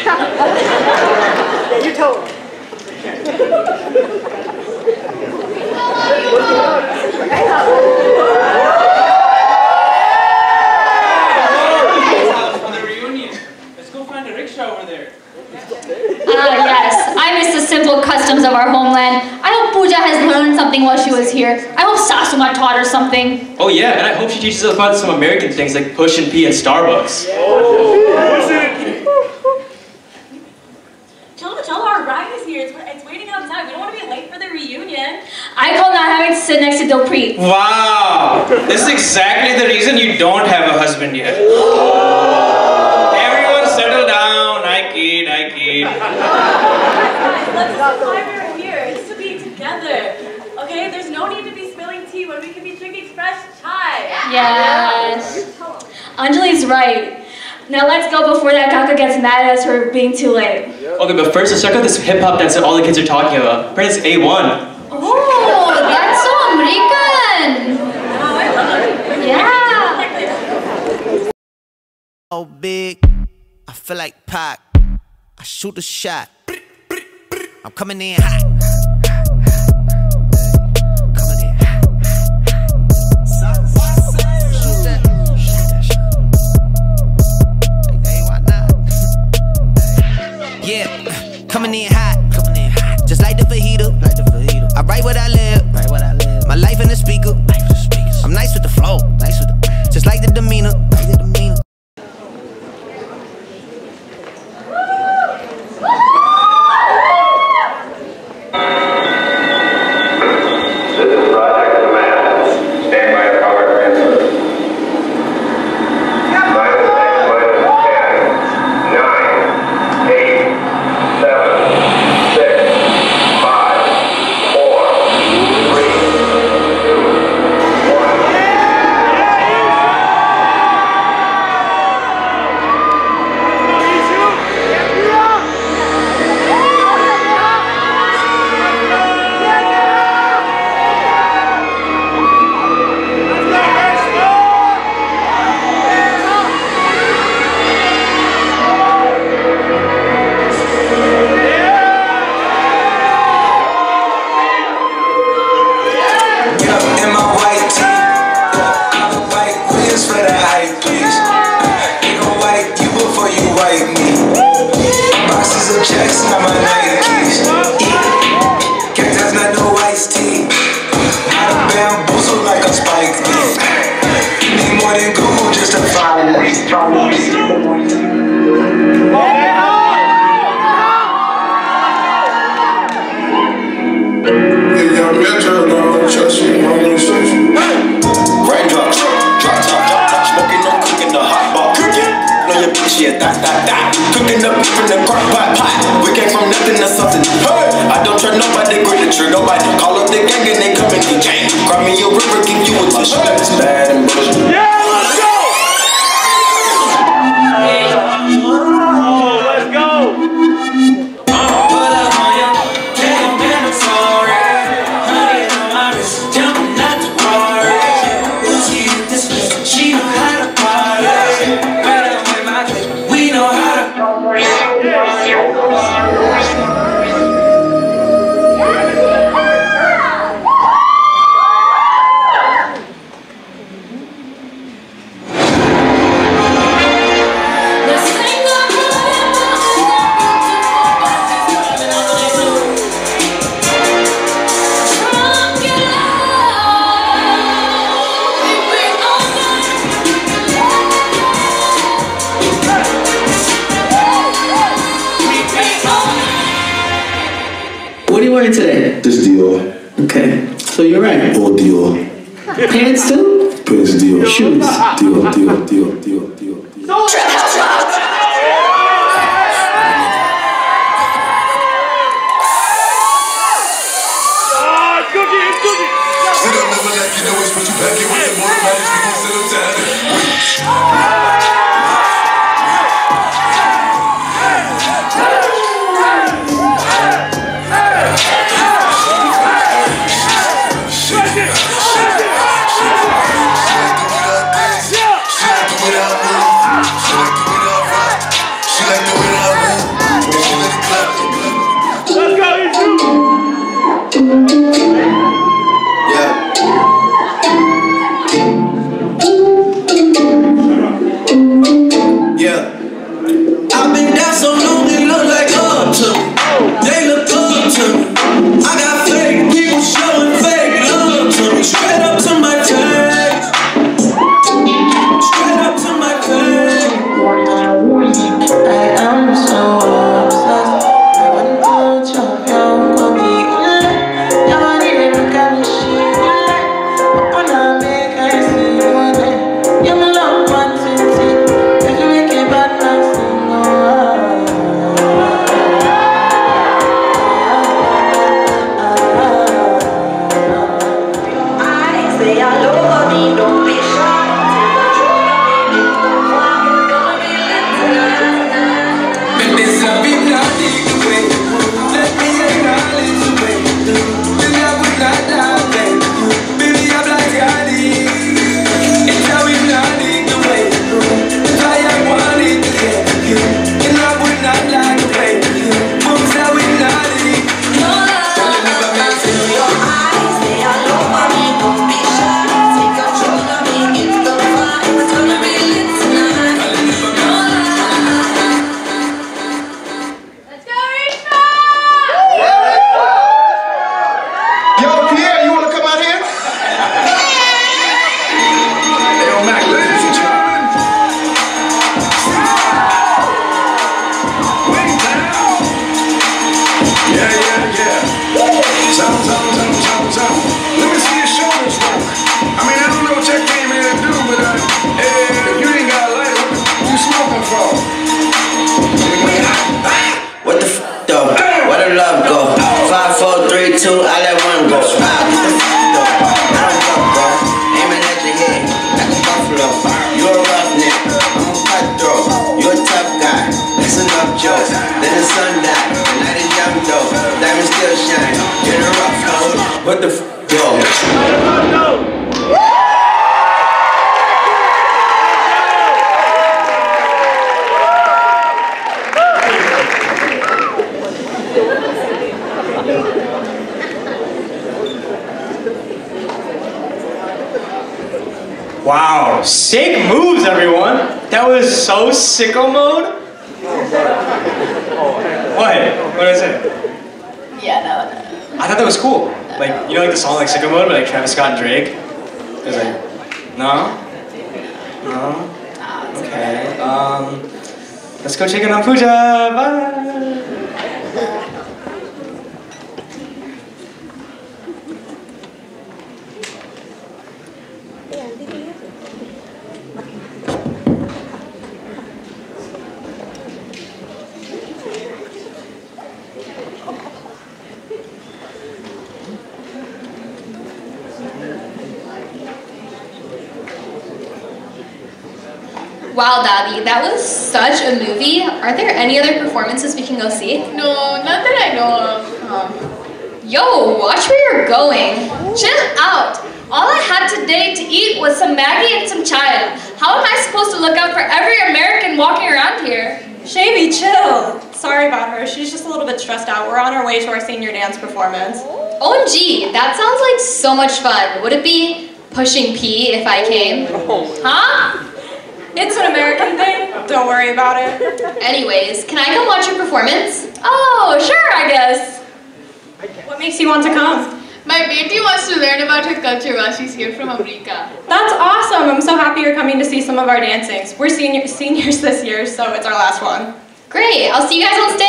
should still find some American things like Push and Pee and Starbucks. Jello, Jello, our ride is here. It's, waiting outside. We don't want to be late for the reunion. I call not having to sit next to Dilpreet. Wow. this is exactly the reason you don't have a husband yet. Oh. Everyone settle down. I kid, Yes. Anjali's right. Now let's go before that Gaga gets mad at us for being too late. Okay, but first let's check out this hip hop dance that all the kids are talking about. Prince A1. Oh, that's so American. Yeah. Oh, big. I feel like Pac. I shoot a shot. I'm coming in hot. Grazie sicko mode? what? What is it? Yeah, no, no. I thought that was cool. Like, you know, like the song like sicko mode, by like Travis Scott and Drake. It's like, no, no. Okay. Um, let's go check it on Pooja. Such a movie. Are there any other performances we can go see? No, not that I know of. Um, Yo, watch where you're going. Chill out. All I had today to eat was some Maggi and some chai. How am I supposed to look out for every American walking around here? Shavy, chill. Sorry about her. She's just a little bit stressed out. We're on our way to our senior dance performance. OMG, that sounds like so much fun. Would it be pushing P if I came? Huh? It's an American thing. Don't worry about it. Anyways, can I come watch your performance? Oh, sure, I guess. What makes you want to come? my baby wants to learn about her culture while she's here from America. That's awesome. I'm so happy you're coming to see some of our dancings. We're senior seniors this year, so it's our last one. Great, I'll see you guys on stage.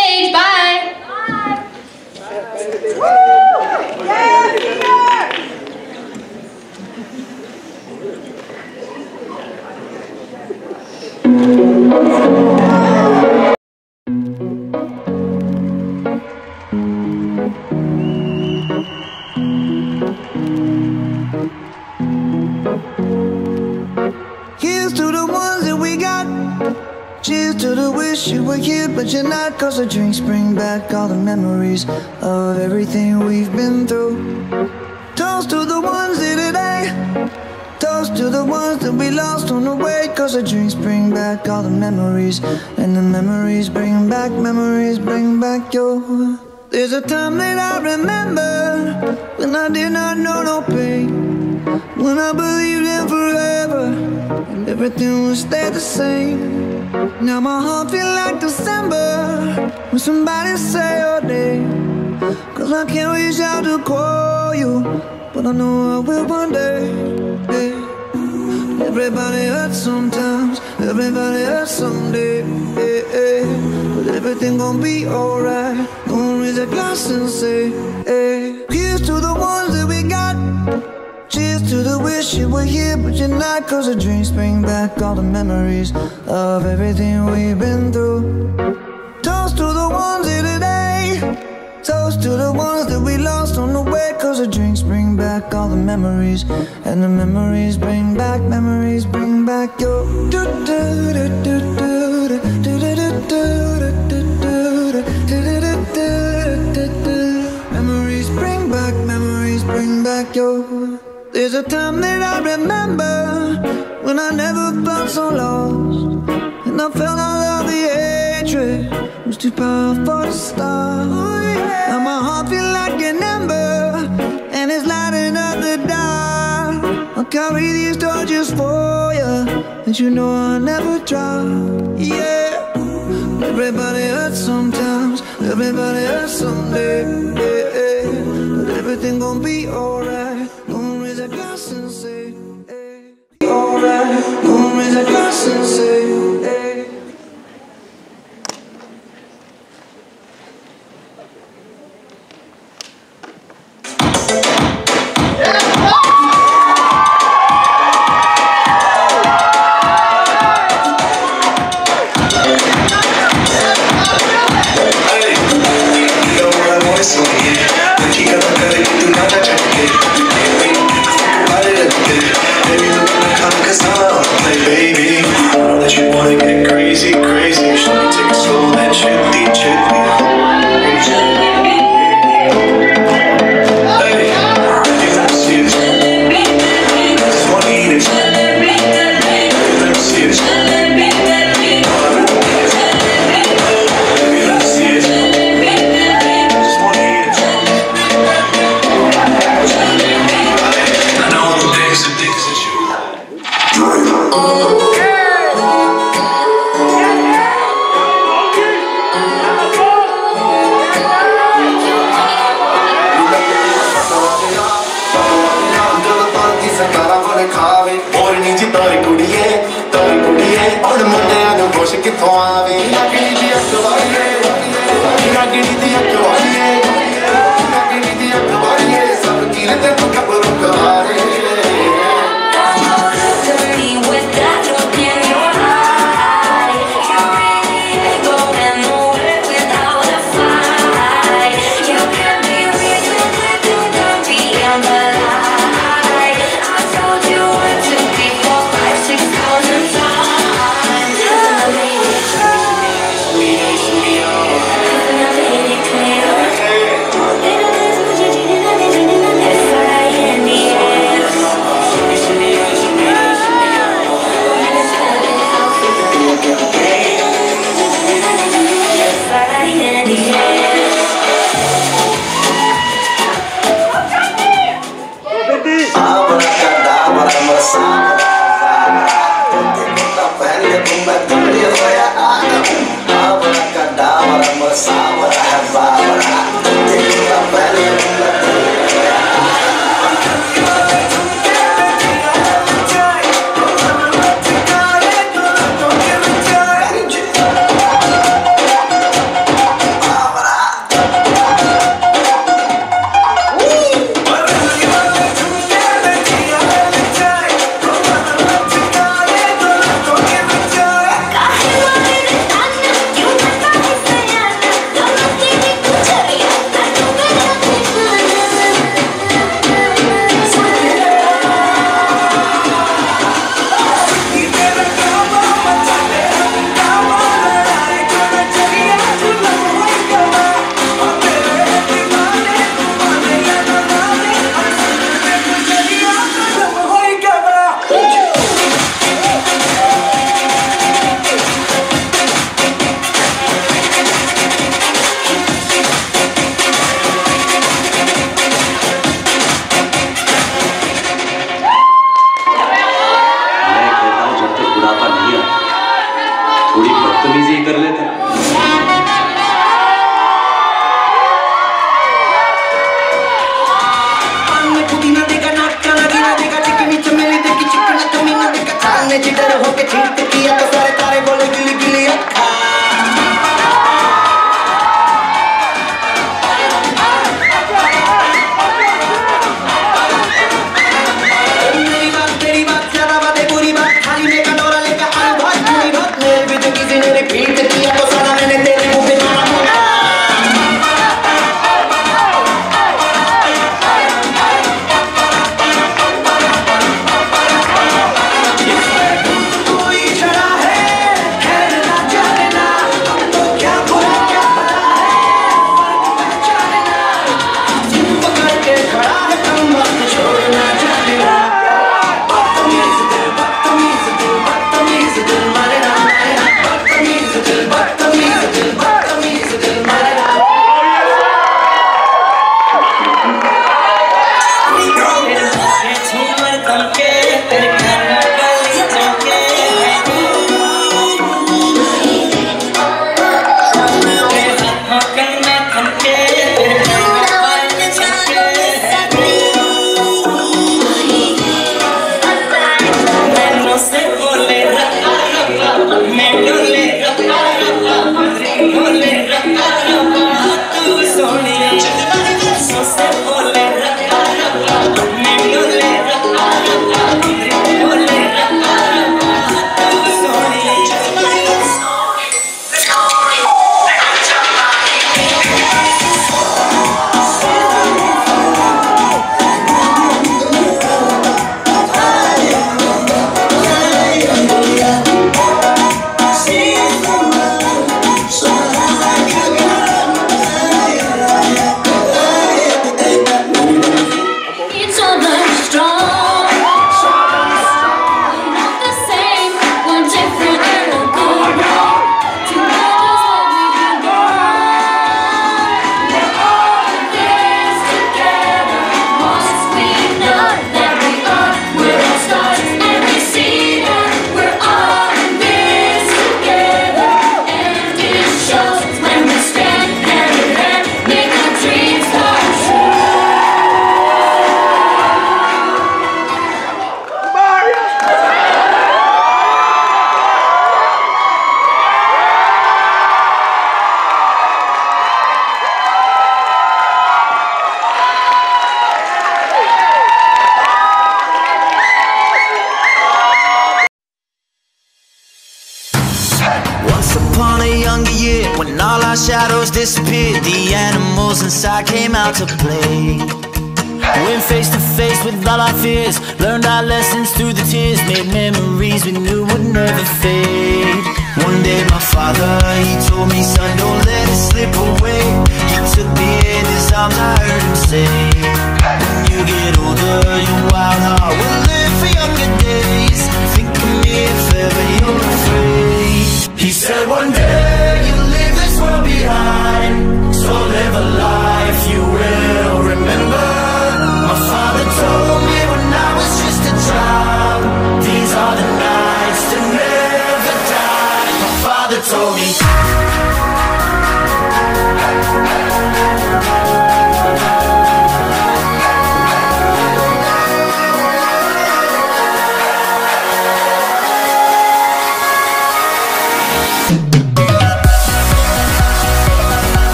Memories of everything we've been through. Toast to the ones here today. Toast to the ones that we lost on the way. Cause the drinks bring back all the memories can't reach out to call you, but I know I will one day. Hey. Everybody hurts sometimes, everybody hurts someday. Hey, hey. But everything gon' be alright. Gonna raise a glass and say, hey. Here's to the ones that we got. Cheers to the wish you were here, but you're not. Cause the drinks bring back all the memories of everything we've been through. Toast to the ones today. To the ones that we lost on the way. Cause the drinks bring back all the memories. And the memories bring back, memories bring back your. Memories bring back, memories bring back your. There's a time that I remember when I never felt so lost. And I felt all of the hatred was too powerful to stop. Now my heart feel like an ember and it's lighting up the dark. I'll carry these torches for you, and you know I'll never drop. Yeah. Everybody hurts sometimes, everybody hurts someday. Yeah, yeah. But everything gon' be alright. Gonna raise a glass and say, hey. Alright, gonna raise a glass and say, shit.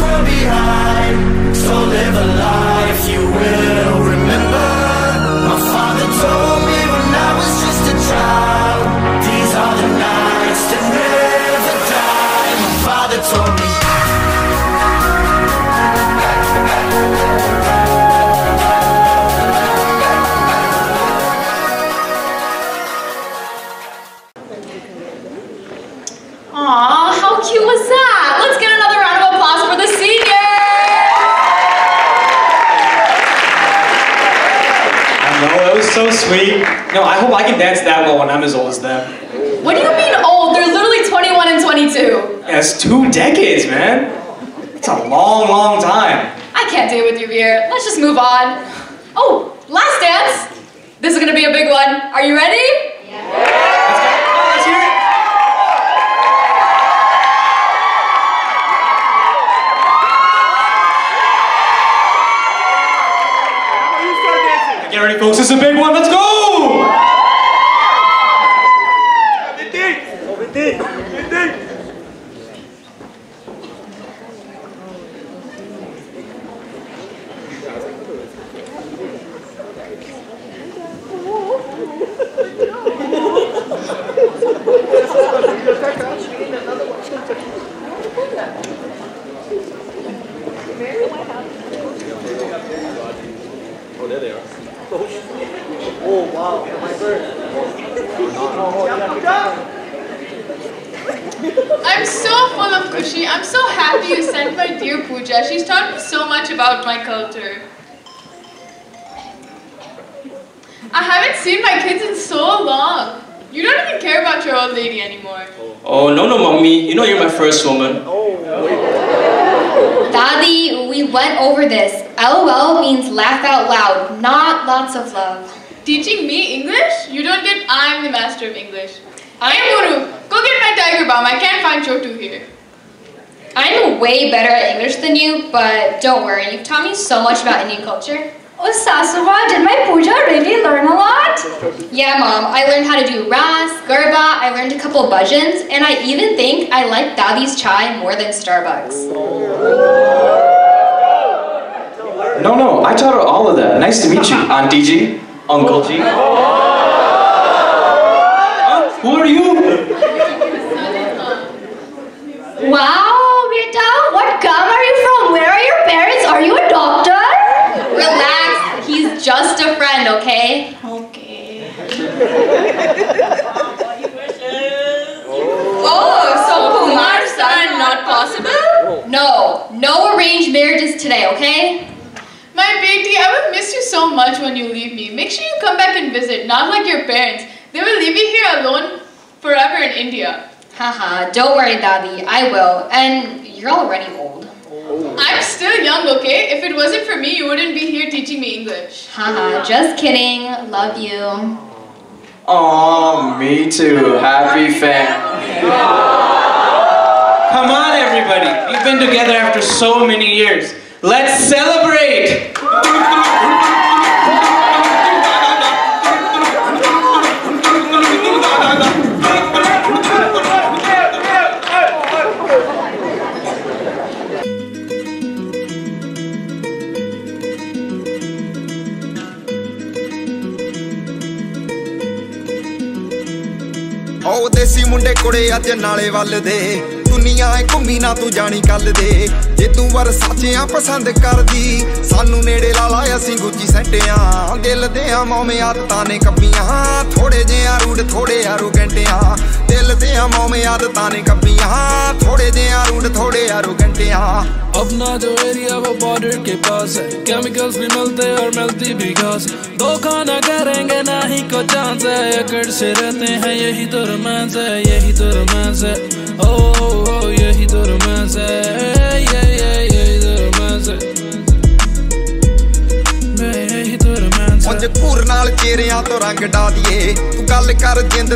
world behind. So live a life you will remember I can dance that well when I'm as old as them. What do you mean old? They're literally 21 and 22. Yeah, it's two decades, man. It's a long, long time. I can't deal with you here. Let's just move on. Oh, last dance. This is gonna be a big one. Are you ready? Yeah. Let's go. Let's hear it. Get ready, folks. This is a big one. Let's go! Oh, there they are. Oh, wow. My bird. I'm so full of Kushi. I'm so happy you sent my dear Pooja. She's taught me so much about my culture. I haven't seen my kids in so long. You don't even care about your old lady anymore. Oh, no, no, mommy. You know you're my first woman. Daddy, we went over this. LOL means laugh out loud, not lots of love. Teaching me English? You don't get I'm the master of English. I am Guru. Go get my tiger balm. I can't find Chotu here. I'm way better at English than you, but don't worry, you've taught me so much about Indian culture. Oh, Sasuva, did my Pooja really learn a lot? Yeah, Mom, I learned how to do Ras, Garba, I learned a couple of bhajans, and I even think I like Dadi's chai more than Starbucks. No, no, I taught her all of that. Nice to meet you, Auntie G, Uncle G. Huh? Who are you? Wow, beta, what gum are you from? Where are your parents? Are you a doctor? Relax, he's just a friend, okay? Okay. Oh, so Kumar's son not possible? No, no arranged marriages today, okay? My baby, I will miss you so much when you leave me. Make sure you come back and visit, not like your parents. They will leave you here alone forever in India. Haha, don't worry, Dadi, I will. And You're already old. Oh. I'm still young, okay? If it wasn't for me, you wouldn't be here teaching me English. Haha, just kidding. Love you. Oh, me too. Happy fam. Come on, everybody. We've been together after so many years. Let's celebrate! ਉਹ ਦੇਸੀ ਮੁੰਡੇ ਕੁੜੇ ਅੱਜ ਨਾਲੇ ਵੱਲ ਦੇ ਦੁਨੀਆ ਏ ਘੁੰਮੀ ਨਾ ਤੂੰ ਜਾਣੀ ਕੱਲ ਦੇ ਜੇ ਤੂੰ ਵਰ ਸਾਚਿਆਂ ਪਸੰਦ ਕਰਦੀ ਸਾਨੂੰ ਨੇੜੇ ਲਾ ਲਾ ਅਸੀਂ ਗੁੱਚੀ ਸੱਟਿਆਂ ਦਿਲ ਦੇ ਆ ਮੌਵੇਂ ਆਦਤਾਂ ਨੇ ਕੱਪੀਆਂ ਥੋੜੇ ਜੇ ਆ ਰੂਡ ਥੋੜੇ ਆ ਰੁਗੰਟਿਆਂ ਦਿਲ ਦੇ ਆ ਮੌਵੇਂ ਆਦਤਾਂ ਨੇ ਕੱਪੀਆਂ ਥੋੜੇ ਜੇ ਆ ਰੂਡ ਥੋੜੇ ਆ ਰੁਗੰਟਿਆਂ अपना जो एरिया वो बॉर्डर के पास है केमिकल्स भी मिलते और मिलती भी घास दो खाना करेंगे ना ही को चांस है अकड़ से रहते हैं यही तो रोमांस है यही तो रोमांस है Oh, oh, yeah, he do the man's Yeah, yeah, yeah, he do the man's Yeah, yeah, he do the man's ਉਹ ਜਕੂਰ ਨਾਲ ਚਿਹਰਿਆਂ ਤੋਂ ਰੰਗ ਡਾ ਦਈਏ ਤੂੰ ਗੱਲ ਕਰ ਜਿੰਦ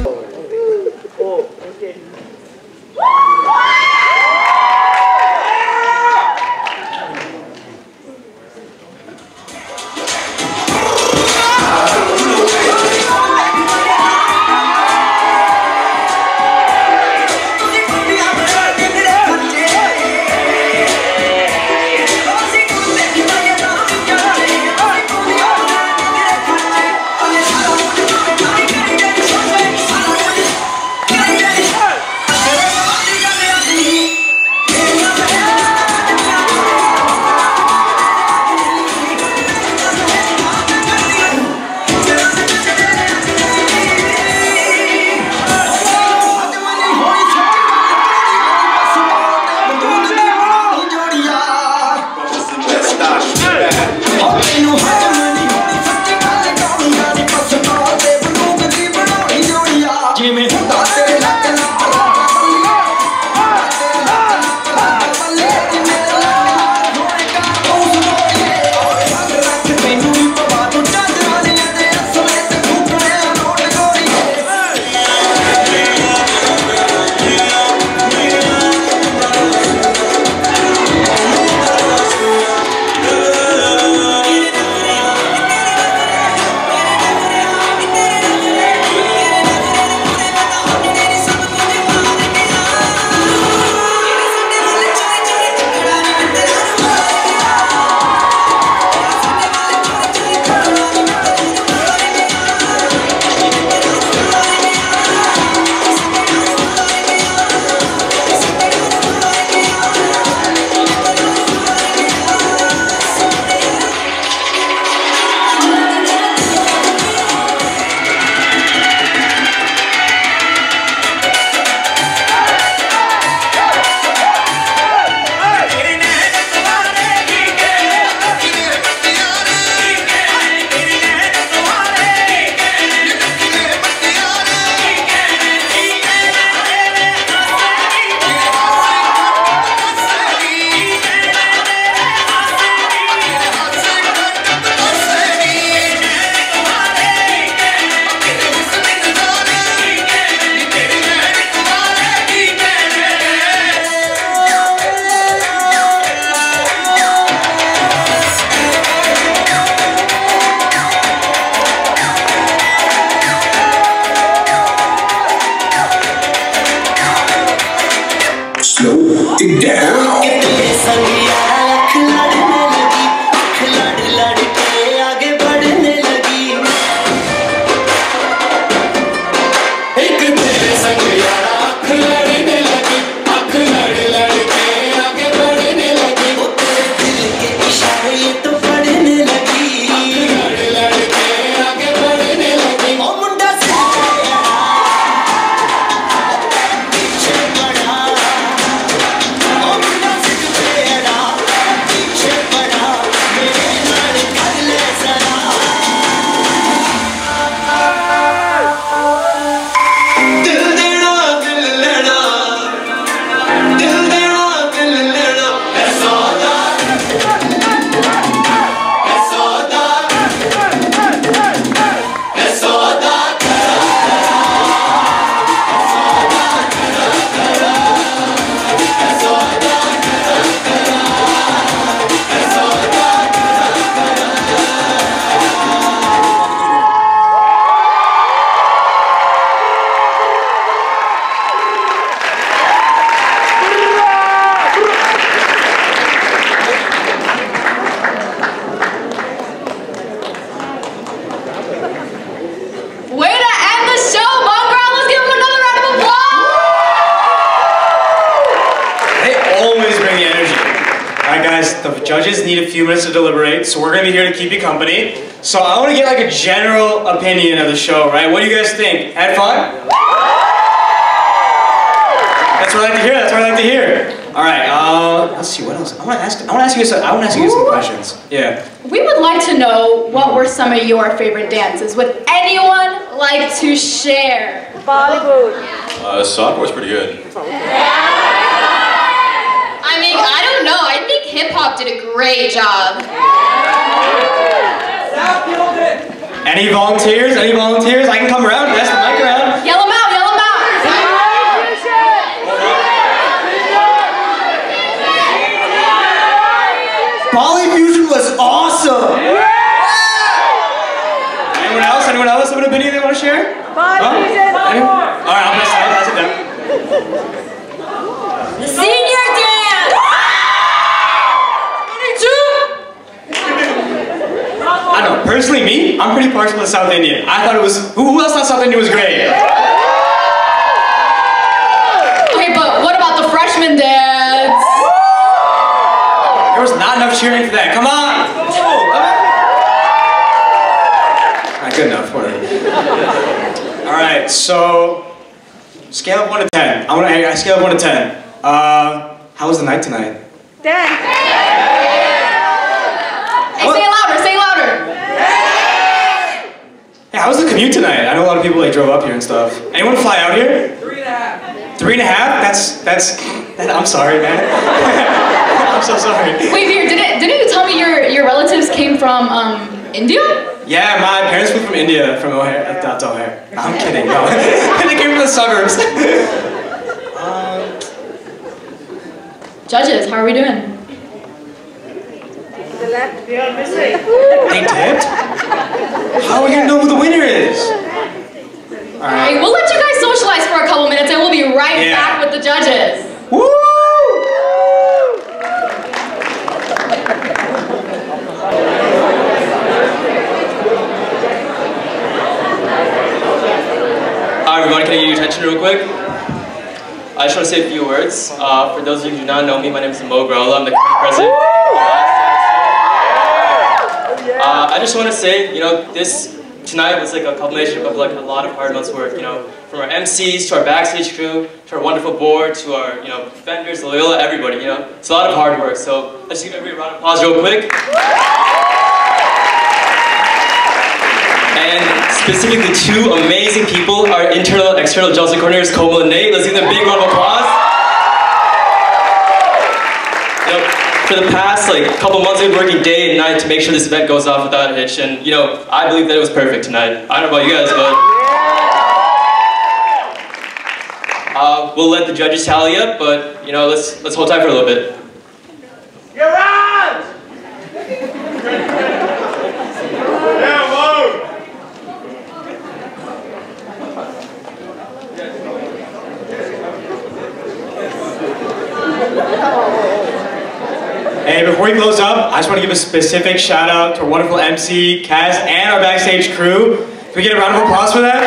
gonna be here to keep you company. So I wanna get like a general opinion of the show, right? What do you guys think? Had fun? That's what I like to hear, that's what I like to hear. Alright, uh, let's see, what else? I wanna ask, I wanna ask you some, I wanna ask you some questions. Yeah. We would like to know what were some of your favorite dances. Would anyone like to share? Bollywood. Uh, soccer was pretty good. Yeah. I mean, I don't know. I think hip hop did a great job. Any volunteers? Any volunteers? I can come around, pass the mic around. Yell 'em out, yell 'em out. Poly Fusion was awesome! Anyone else? Anyone else have an opinion they want to share? Huh? Anyone? Alright, I'll pass it, I'll pass it down. The senior dance. I don't know, personally me, I'm pretty partial to South Indian. I thought it was, who, who else thought South Indian was great? Okay, but what about the freshman dance? There was not enough cheering for that, come on! Alright, good enough, whatever. Alright, so, scale of 1 to 10. I want to, I scale of 1 to 10. Uh, how was the night tonight? Hey, say it louder, say it louder. Hey, how was the commute tonight? I know a lot of people like drove up here and stuff. Anyone fly out here? Three and a half. Three and a half? That's that's. That, I'm sorry, man. I'm so sorry. Wait, Veer, didn't, didn't you tell me your, your relatives came from um, India? Yeah, my parents flew from India, from O'Hare. Uh, that's O'Hare. I'm kidding. No, they came from the suburbs. Judges, how are we doing? They dipped. How are we gonna know who the winner is? Alright, we'll let you guys socialize for a couple minutes and we'll be right Yeah. back with the judges. Woo! Hi everyone, can I get your attention real quick? I just want to say a few words. Uh, for those of you who do not know me, my name is Mo Growla. I'm the current president. Uh, I just want to say, you know, this tonight was like a culmination of like a lot of hard months' work. You know, from our MCs to our backstage crew to our wonderful board to our you know vendors, Loyola, everybody. You know, it's a lot of hard work. So let's give everybody a round of applause real quick. And specifically two amazing people, our internal and external Jalsa coordinators, Komal and Nate. Let's give them a big round of applause. For the past like couple months, we've been working day and night to make sure this event goes off without a hitch. And you know, I believe that it was perfect tonight. I don't know about you guys, but uh, we'll let the judges tally up. But you know, let's let's hold tight for a little bit. You're out! Hey, before we close up, I just want to give a specific shout out to our wonderful MC, Kaz, and our backstage crew. Can we get a round of applause for that?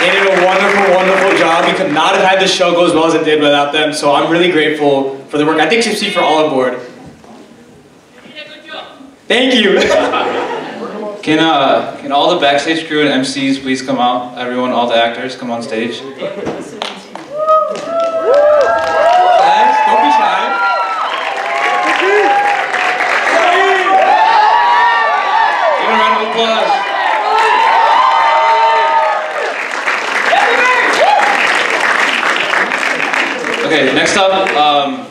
They did a wonderful, wonderful job. We could not have had this show go as well as it did without them, so I'm really grateful for the work. I think you see for all aboard. Thank you. Can uh, can all the backstage crew and MCs please come out? Everyone, all the actors, come on stage. Guys, don't be shy. Give a round of applause. Okay, next up, um,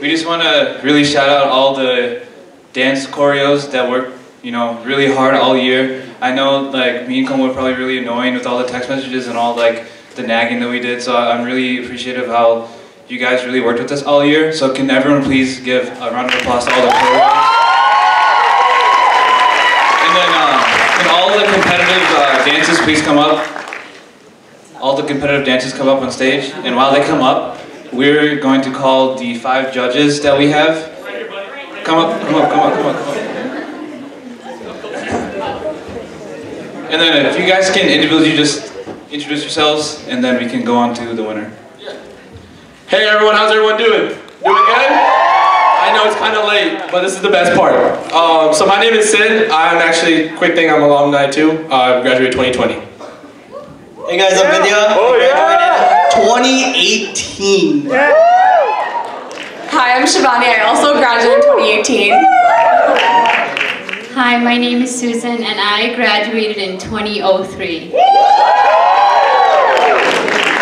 we just want to really shout out all the dance choreos that work, you know, really hard all year. I know, like, me and Komal were probably really annoying with all the text messages and all, like, the nagging that we did, so I'm really appreciative how you guys really worked with us all year. So can everyone please give a round of applause to all the choreos? And then, uh, can all the competitive uh, dances please come up? All the competitive dances come up on stage, and while they come up, we're going to call the five judges that we have. Come up, come up, come up, come up, come up. And then if you guys can individually just introduce yourselves, and then we can go on to the winner. Hey everyone, how's everyone doing? Doing good? I know it's kind of late, but this is the best part. Um, so my name is Sid. I'm actually, quick thing, I'm alumni too. Uh, I graduated 2020. Hey guys, I'm Vidya. Oh, I graduated 2018. Hi, I'm Shivani. I also graduated in 2018. Hi, my name is Susan and I graduated in 2003.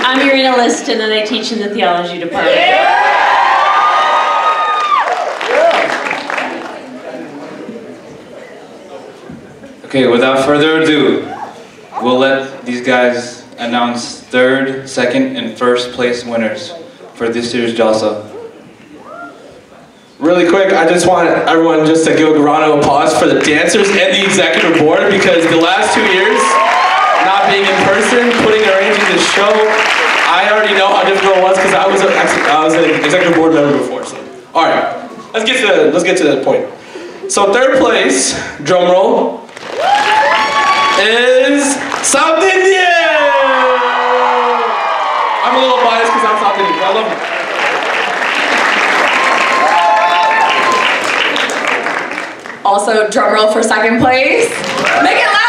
I'm Irina Liston and I teach in the theology department. Okay, without further ado, we'll let these guys announce third, second, and first place winners for this year's Jalsa. Really quick, I just want everyone just to give a round of applause for the dancers and the executive board because the last two years, not being in person, putting arranging this show, I already know how difficult it was because I was a, I was an executive board member before. So, all right, let's get to the, let's get to the point. So third place, drum roll, is South Indian. I'm a little biased because I'm South Indian. but I love them. Also, drum roll for second place. Make it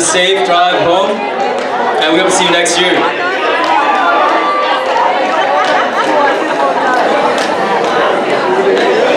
to.